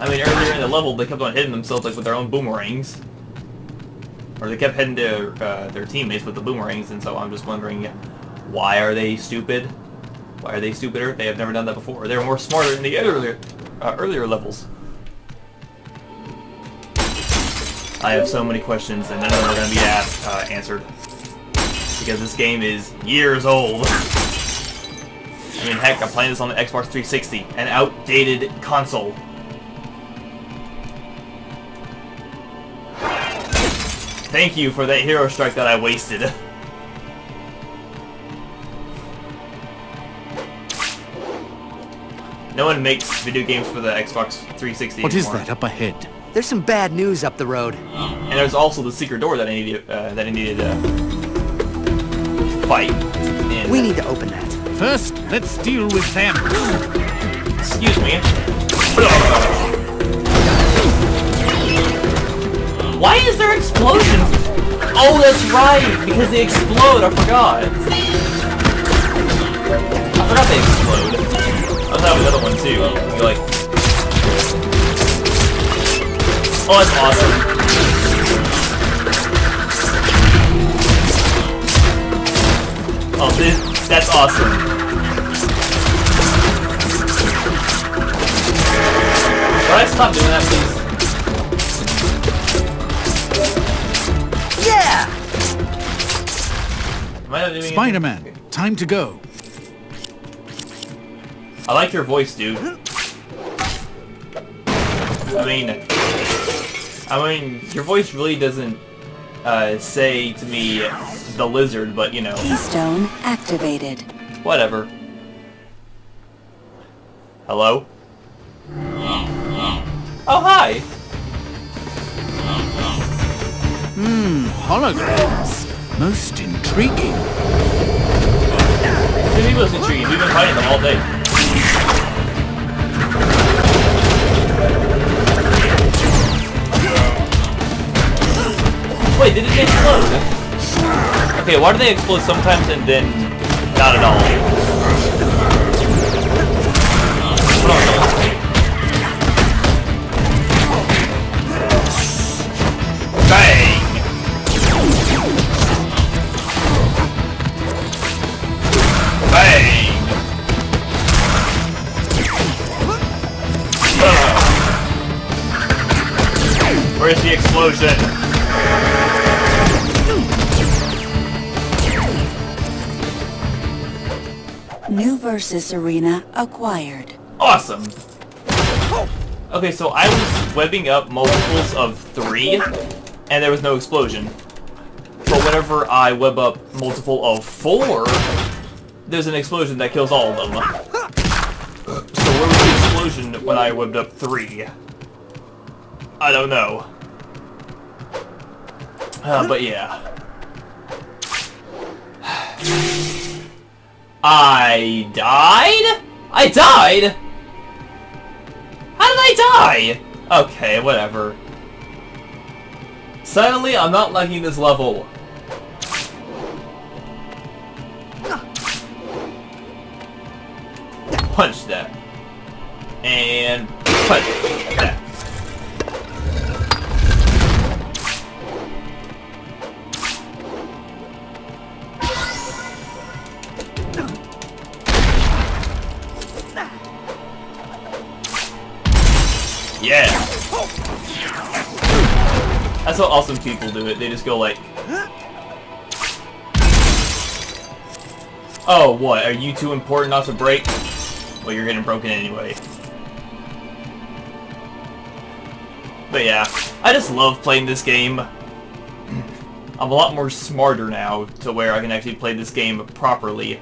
I mean, earlier in the level, they kept on hitting themselves like with their own boomerangs. Or they kept hitting their, uh, their teammates with the boomerangs, and so I'm just wondering, why are they stupid? Why are they stupider? They have never done that before. They were more smarter in the earlier, uh, earlier levels. I have so many questions, and none of them are going to be asked, uh, answered. Because this game is years old. I mean, heck, I'm playing this on the Xbox 360, an outdated console. Thank you for that hero strike that I wasted. No one makes video games for the Xbox 360 What is anymore. that up ahead? There's some bad news up the road. And there's also the secret door that I needed uh, that I needed to fight. in. We need to open that. First, let's deal with them. Excuse me. Why is there explosions? Oh, that's right, because they explode. I forgot. I forgot they explode. I was having another one too. You're like, oh, that's awesome. Oh, this, that's awesome. Would I stop doing that, please? Am I not doing anything? Spider-Man, time to go. I like your voice, dude. I mean, I mean, your voice really doesn't uh, say to me the lizard, but you know, Keystone activated. whatever. Hello? Oh, hi! Hmm, holograms. Most intriguing. People is intriguing. We've been fighting them all day. wait, did it explode? Okay, why do they explode sometimes and then not at all? Where's the explosion? New Versus Arena acquired. Awesome! Okay, so I was webbing up multiples of three, and there was no explosion. But whenever I web up multiple of four, there's an explosion that kills all of them. So where was the explosion when I webbed up three? I don't know. Uh, but yeah. I died? I died? How did I die? Okay, whatever. Suddenly, I'm not liking this level. Punch that. And punch that. Yeah. That's how awesome people do it. They just go like... Oh, what? Are you too important not to break? Well, you're getting broken anyway. But yeah, I just love playing this game. I'm a lot more smarter now to where I can actually play this game properly.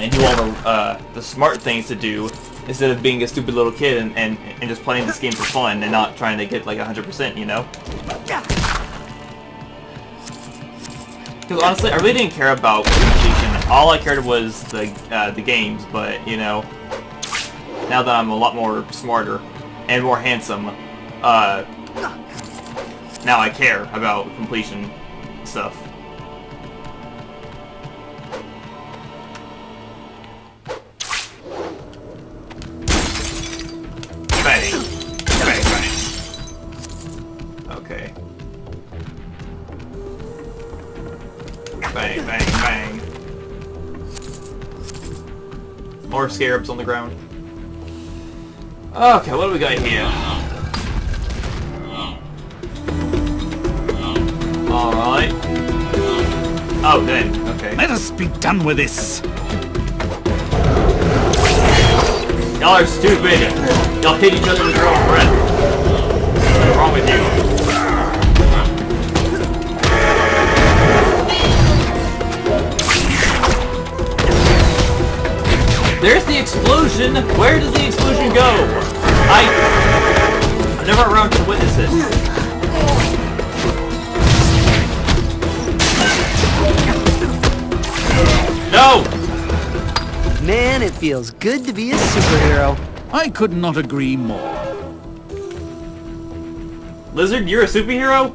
And do all the uh, the smart things to do instead of being a stupid little kid and, and, and just playing this game for fun and not trying to get like 100%, you know? Because honestly, I really didn't care about completion. All I cared was the uh, the games, but you know, now that I'm a lot more smarter and more handsome, uh, now I care about completion stuff. Scarabs on the ground. Okay, what do we got here? Alright. Oh, then. Okay. Let us be done with this. Y'all are stupid. Y'all hit each other with your own breath. What's wrong with you? There's the explosion! Where does the explosion go? I... I'm never around to witness it. No! Man, it feels good to be a superhero. I could not agree more. Lizard, you're a superhero?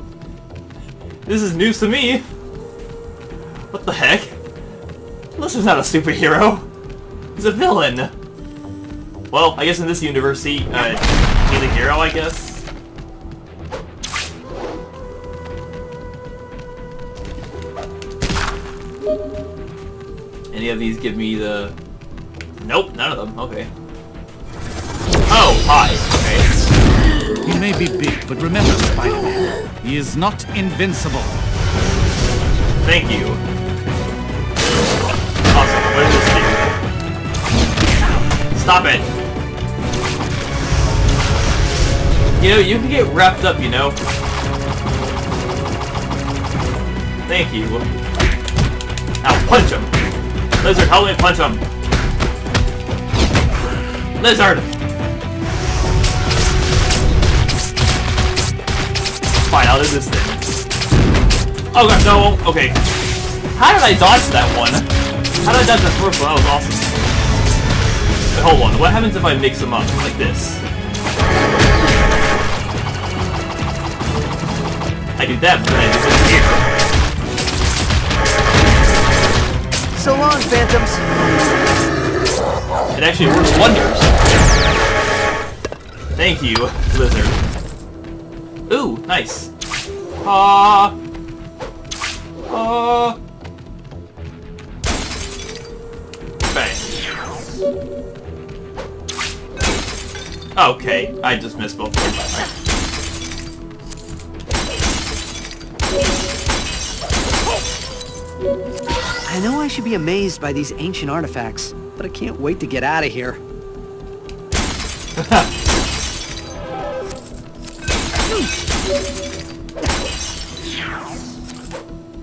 This is news to me. What the heck? Lizard's not a superhero. A villain. Well, I guess in this universe, he, uh, he's a hero, I guess. Any of these give me the... Nope, none of them. Okay. Oh, hi. Okay. He may be big, but remember, Spider-Man, he is not invincible. Thank you. Stop it. You know, you can get wrapped up, you know. Thank you. Now punch him. Lizard, help me punch him. Lizard! Fine, I'll do this thing. Oh god, no, okay. How did I dodge that one? How did I dodge that first one? That was awesome. Hold on, what happens if I mix them up like this? I do that, but then I disappear. So long, Phantoms. It actually works wonders. Thank you, Lizard. Ooh, nice. Ah. Ah. Bang. Okay, I just missed both of them. I know I should be amazed by these ancient artifacts, but I can't wait to get out of here.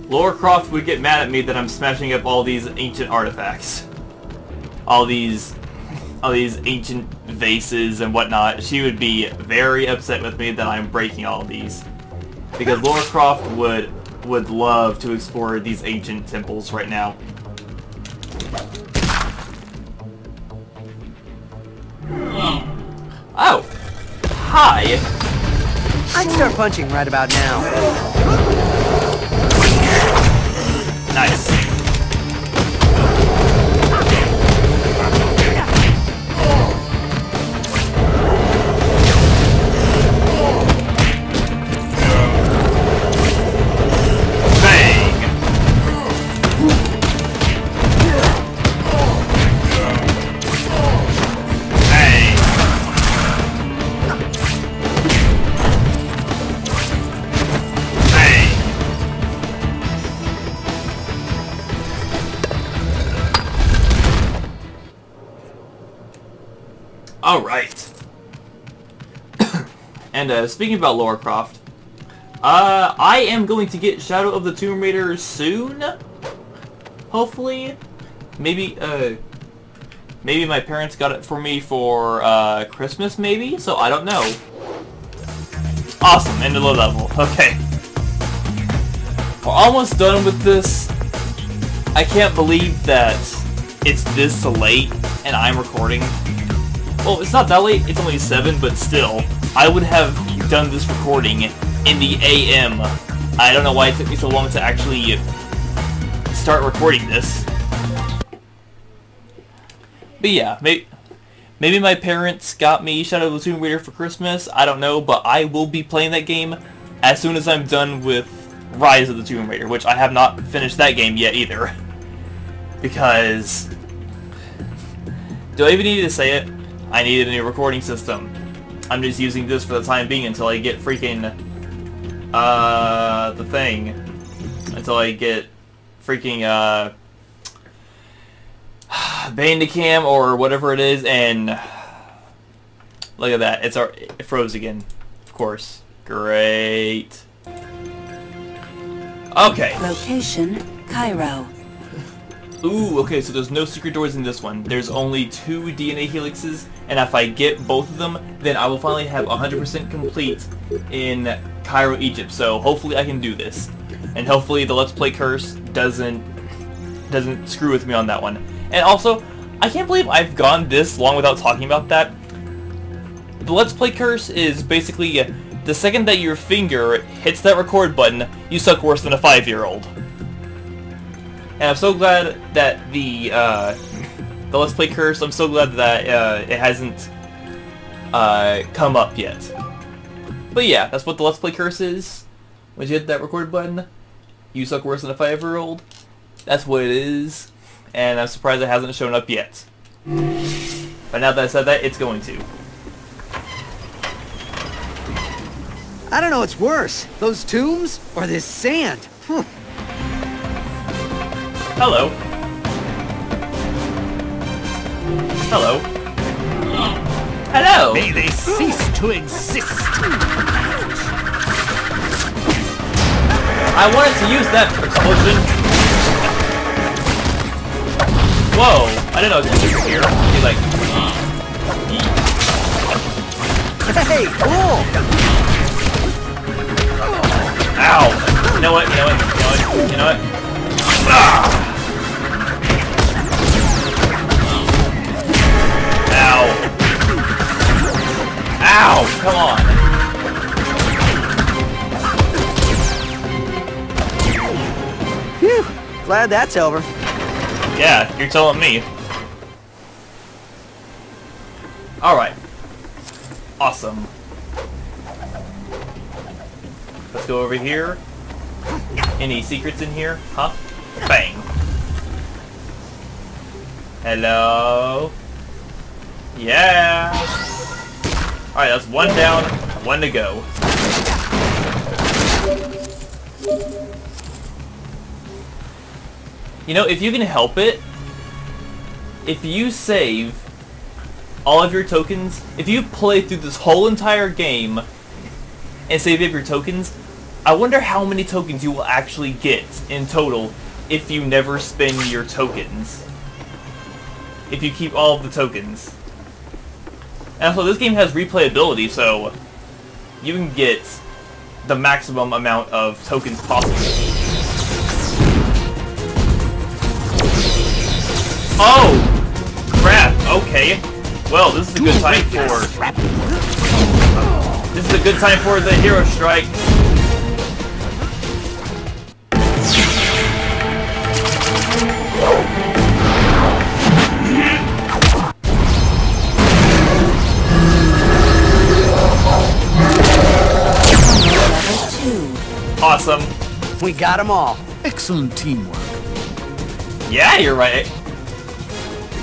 Laura Croft would get mad at me that I'm smashing up all these ancient artifacts. All these all these ancient vases and whatnot. She would be very upset with me that I'm breaking all these. Because Laura Croft would would love to explore these ancient temples right now. Oh! Hi! I'd start punching right about now. Nice. And uh, speaking about Laura Croft, uh, I am going to get Shadow of the Tomb Raider soon. Hopefully. Maybe, uh, maybe my parents got it for me for, uh, Christmas maybe? So I don't know. Awesome, end of the level. Okay. We're almost done with this. I can't believe that it's this late and I'm recording. Well, it's not that late, it's only 7, but still. I would have done this recording in the AM. I don't know why it took me so long to actually start recording this. But yeah, maybe, maybe my parents got me Shadow of the Tomb Raider for Christmas, I don't know, but I will be playing that game as soon as I'm done with Rise of the Tomb Raider, which I have not finished that game yet either. Because... Do I even need to say it? I needed a new recording system. I'm just using this for the time being until I get freaking, uh, the thing. Until I get freaking, uh, Bandicam or whatever it is, and look at that. It's our, it froze again, of course. Great. Okay. Location, Cairo. Ooh, okay, so there's no secret doors in this one. There's only two DNA helixes, and if I get both of them, then I will finally have 100% complete in Cairo, Egypt. So hopefully I can do this. And hopefully the Let's Play curse doesn't doesn't screw with me on that one. And also, I can't believe I've gone this long without talking about that. The Let's Play curse is basically the second that your finger hits that record button, you suck worse than a five-year-old. And I'm so glad that the uh, the Let's Play curse. I'm so glad that uh, it hasn't uh, come up yet. But yeah, that's what the Let's Play curse is. When you hit that record button, you suck worse than a five-year-old. That's what it is, and I'm surprised it hasn't shown up yet. But now that I said that, it's going to. I don't know what's worse, those tombs or this sand. Hello. Hello. Hello. May they cease to exist. I wanted to use that explosion. Whoa! I didn't know it was gonna be here. Like, Hey, cool! ow! You know what? You know what? You know what? You know what? Ah! Ow! Ow! Come on! Phew! Glad that's over. Yeah, you're telling me. Alright. Awesome. Let's go over here. Any secrets in here? Huh? Bang. Hello? Yeah! Alright, that's one down, one to go. You know, if you can help it, if you save all of your tokens, if you play through this whole entire game and save up your tokens, I wonder how many tokens you will actually get in total if you never spend your tokens. If you keep all of the tokens. And also, this game has replayability, so you can get the maximum amount of tokens possible. Oh! Crap, okay. Well, this is a good time for... This is a good time for the Hero Strike. Awesome. We got them all. Excellent teamwork. Yeah, you're right.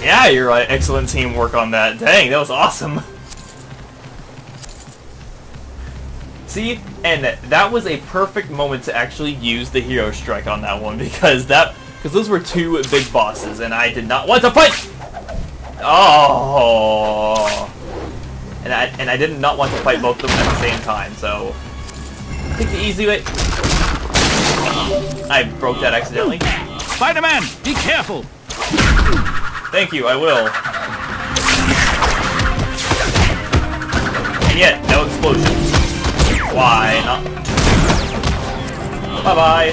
Yeah, you're right. Excellent teamwork on that. Dang, that was awesome. See, and that was a perfect moment to actually use the hero strike on that one because that because those were two big bosses and I did not want to fight. Oh, and I and I did not want to fight both of them at the same time. So take the easy way. I broke that accidentally. Spider-Man, be careful! Thank you, I will. And yet, no explosions. Why not? Bye-bye.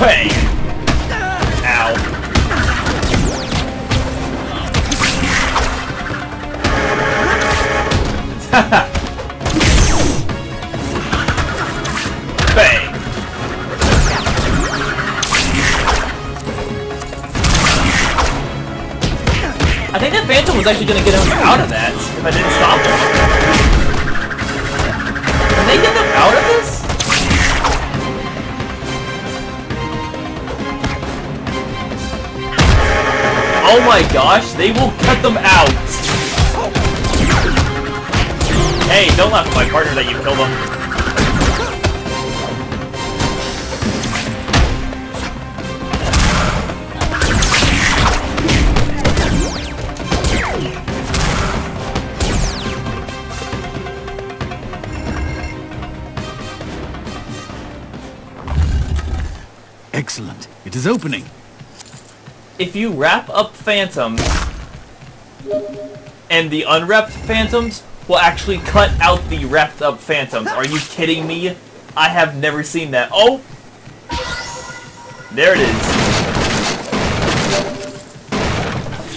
Bang! Ow. Bang! I think that Phantom was actually to get him out of that if I didn't stop him. Can they get them out of this? Oh my gosh, they will cut them out! Hey, don't laugh at my partner that you killed him. Excellent. It is opening. if you wrap up phantoms and the unwrapped phantoms will actually cut out the wrapped up phantoms. Are you kidding me? I have never seen that. Oh! There it is.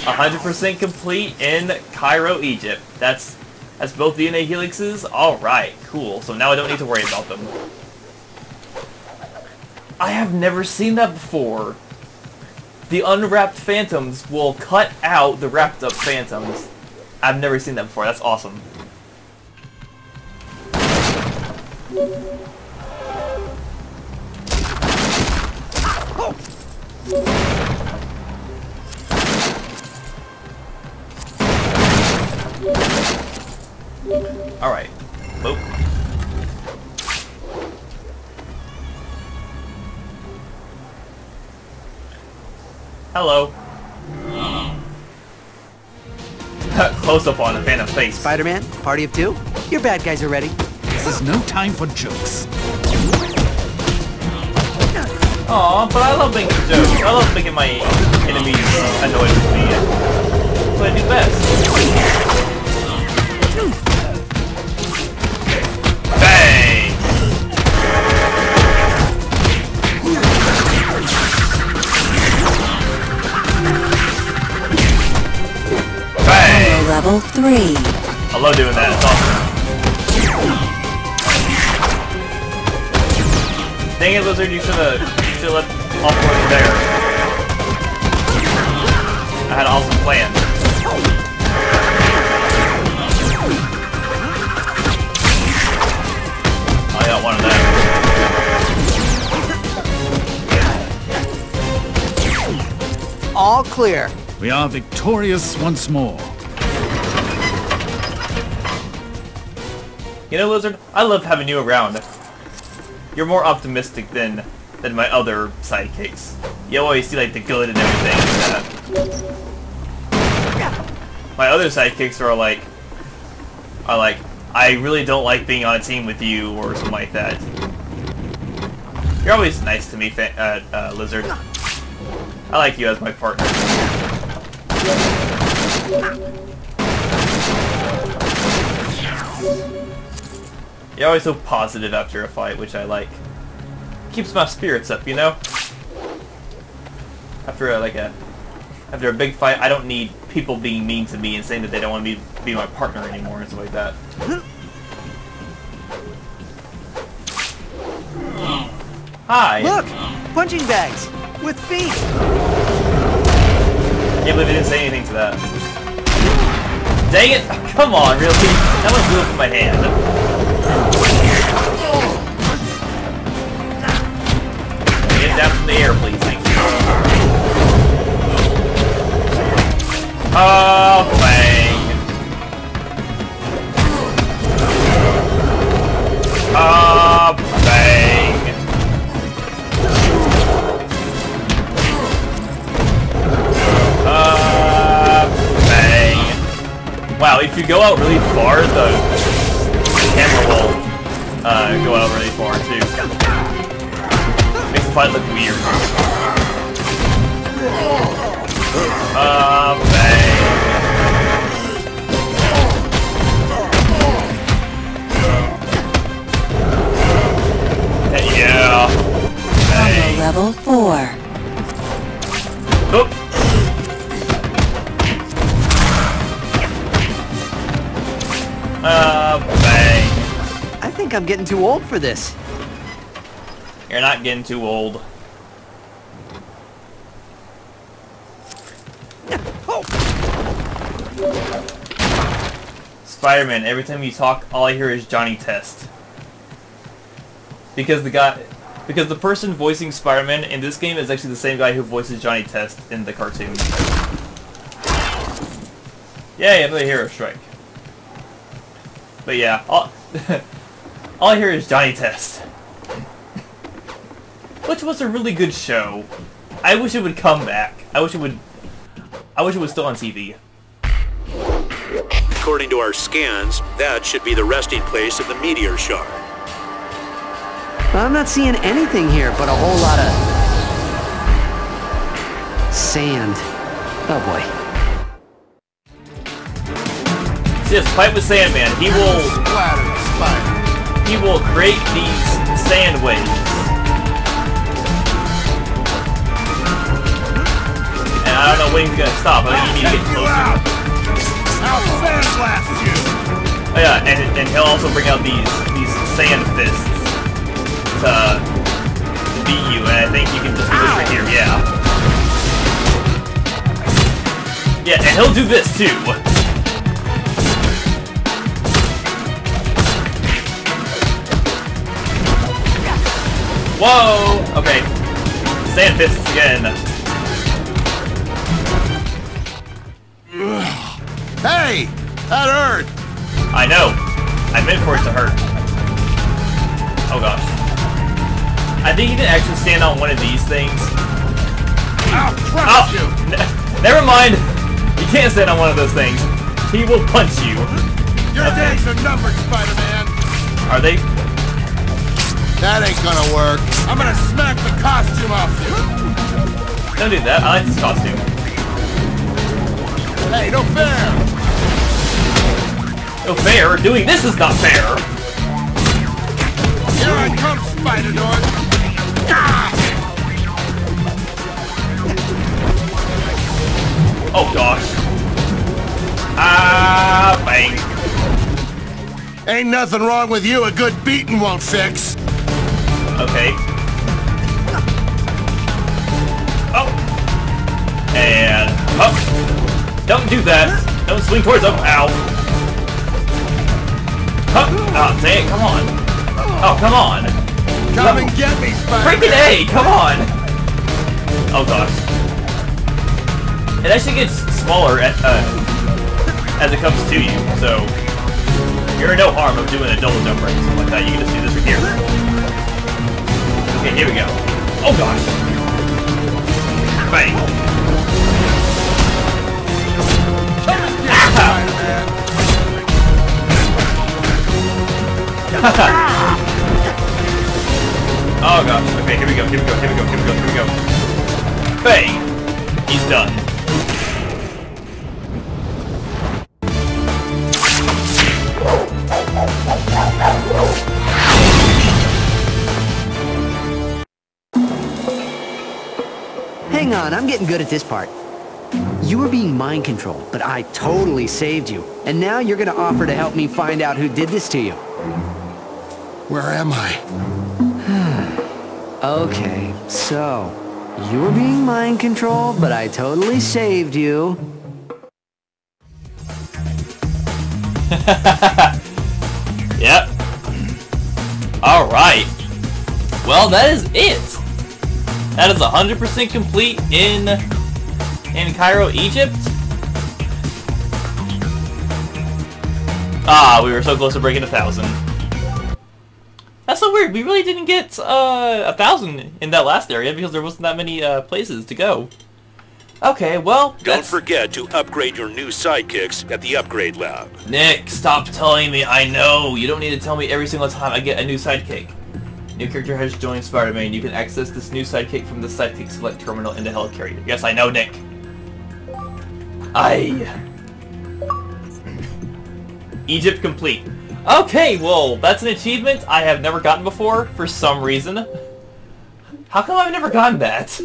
100% complete in Cairo, Egypt. That's that's both DNA helixes? Alright, cool. So now I don't need to worry about them. I have never seen that before the unwrapped phantoms will cut out the wrapped up phantoms. I've never seen that before. That's awesome. Alright. Boop. Hello. Close up on a phantom face. Spider-Man, party of two? Your bad guys are ready. This is no time for jokes. Aw, but I love making jokes. I love making my enemies annoyed with me. That's what I do best. Level 3. I love doing that. It's awesome. Dang it, Lizard, you should've, you should've let off over there. I had an awesome plan. I got one of them. All clear. We are victorious once more. You know, Lizard, I love having you around. You're more optimistic than than my other sidekicks. You always see like the good and everything. My other sidekicks are like are like I really don't like being on a team with you or something like that. You're always nice to me, uh, uh, Lizard. I like you as my partner. You're always so positive after a fight, which I like. Keeps my spirits up, you know? After a, like a after a big fight, I don't need people being mean to me and saying that they don't want me to be my partner anymore and stuff like that. Hi. Look! Punching bags! With feet! Can't believe I didn't say anything to that. Dang it! Come on, really? That was good with my hand. Oh, bang. Oh, bang. Uh, bang. Wow, if you go out really far, the camera will uh, go out really far too. Makes the fight look weird. Uh, bang. Hey, Yeah. Bang. Level 4. Oop. Uh, bang. I think I'm getting too old for this. You're not getting too old. Spider-Man, every time you talk, all I hear is Johnny Test. Because the guy... Because the person voicing Spider-Man in this game is actually the same guy who voices Johnny Test in the cartoon. Yay, another hero strike. But yeah, all, all I hear is Johnny Test. Which was a really good show. I wish it would come back. I wish it would... I wish it was still on TV. According to our scans, that should be the resting place of the meteor shard. I'm not seeing anything here but a whole lot of... sand. Oh boy. See this fight with Sandman. He will Splatter the spider. he will create these sand waves. And I don't know when he's gonna stop. I think you need to get Take you closer. I'll sandblast you. Oh yeah, and, and he'll also bring out these these sand fists to beat you, and I think you can just do this right here, yeah. Yeah, and he'll do this too. Whoa! Okay. Sand fists again. Hey, that hurt. I know. I meant for it to hurt. Oh gosh. I think you can actually stand on one of these things. I'll crush Oh! you. Never mind. You can't stand on one of those things. He will punch you. Your Okay. days are numbered, Spider-Man. Are they? That ain't gonna work. I'm gonna smack the costume off you. Don't do that. I like this costume. Hey, no fair. No fair. Doing this is not fair. Here I come, Spider-Dork. Ah! Oh gosh. Ah, bang. Ain't nothing wrong with you. A good beating won't fix. Okay. Oh. And up. Don't do that. Don't swing towards him. Ow. Up. Oh, it. Come on. Oh, come on. Come and get me, Freaking Spider-Man! A! Come on. Oh gosh. It actually gets smaller at, uh, as it comes to you, so you're in no harm of doing a double jump or something like that. You can just do this right here. Okay, here we go. Oh gosh. Bang. Oh gosh. Okay, here we go, here we go, here we go, here we go, here we go. Bang! He's done. Hang on, I'm getting good at this part. You were being mind controlled, but I totally saved you. And now you're gonna offer to help me find out who did this to you. Where am I? Okay, so you were being mind controlled, but I totally saved you. Yep. Alright. Well, that is it. That is 100% complete in in Cairo, Egypt. Ah, we were so close to breaking a thousand. That's so weird. We really didn't get uh, a thousand in that last area because there wasn't that many uh, places to go. Okay, well, Don't that's- forget to upgrade your new sidekicks at the upgrade lab. Nick, stop telling me I know. You don't need to tell me every single time I get a new sidekick. New character has joined Spider-Man. You can access this new sidekick from the Sidekick Select terminal in the Helicarrier. Yes, I know, Nick. I. Egypt complete. Okay, well, that's an achievement I have never gotten before for some reason. How come I've never gotten that?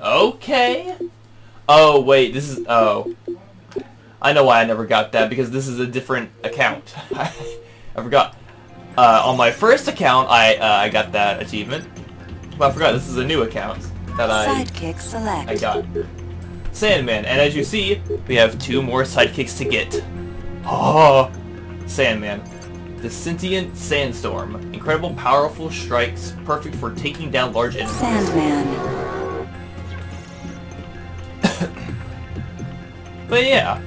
Okay. Oh, wait, this is... Oh. I know why I never got that, because this is a different account. I forgot. Uh, on my first account, I uh, I got that achievement. But I forgot, this is a new account that I, Sidekick select. I got. Sandman, and as you see, we have two more sidekicks to get. Oh, Sandman. The Sentient Sandstorm. Incredible powerful strikes, perfect for taking down large enemies. Sandman. But yeah,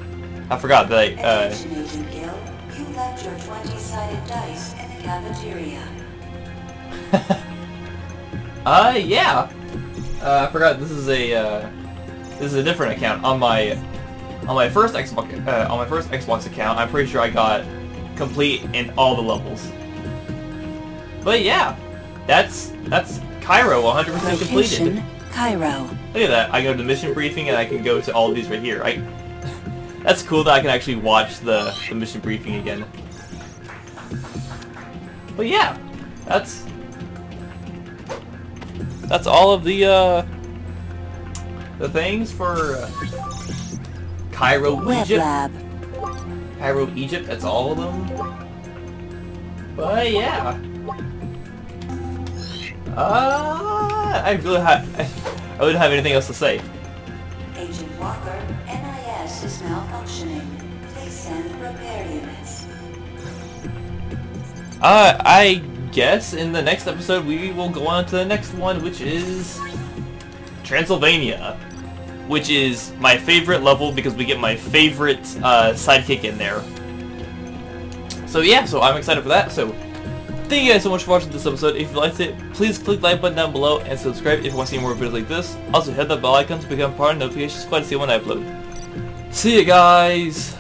I forgot that I, uh, Attention, Agent Gill. You left your 20-sided dice in the cafeteria. uh, yeah. Uh, I forgot this is a, uh, this is a different account. On my, on my first Xbox, uh, on my first Xbox account, I'm pretty sure I got complete in all the levels. But yeah, that's, that's Cairo 100% completed. Cairo. Look at that. I go to mission briefing and I can go to all of these right here. I, that's cool that I can actually watch the, the mission briefing again. But yeah, that's that's all of the uh, the things for uh, Cairo, Web Egypt. Lab. Cairo, Egypt. That's all of them. But yeah. Uh, I really have. I wouldn't have anything else to say. Agent Walker, NIS is malfunctioning. Please send repair units. Uh, I guess in the next episode we will go on to the next one, which is Transylvania, which is my favorite level because we get my favorite uh, sidekick in there. So yeah, so I'm excited for that. So thank you guys so much for watching this episode. If you liked it, please click the like button down below and subscribe if you want to see more videos like this. Also hit that bell icon to become part of the notification squad to see when I upload. See you guys!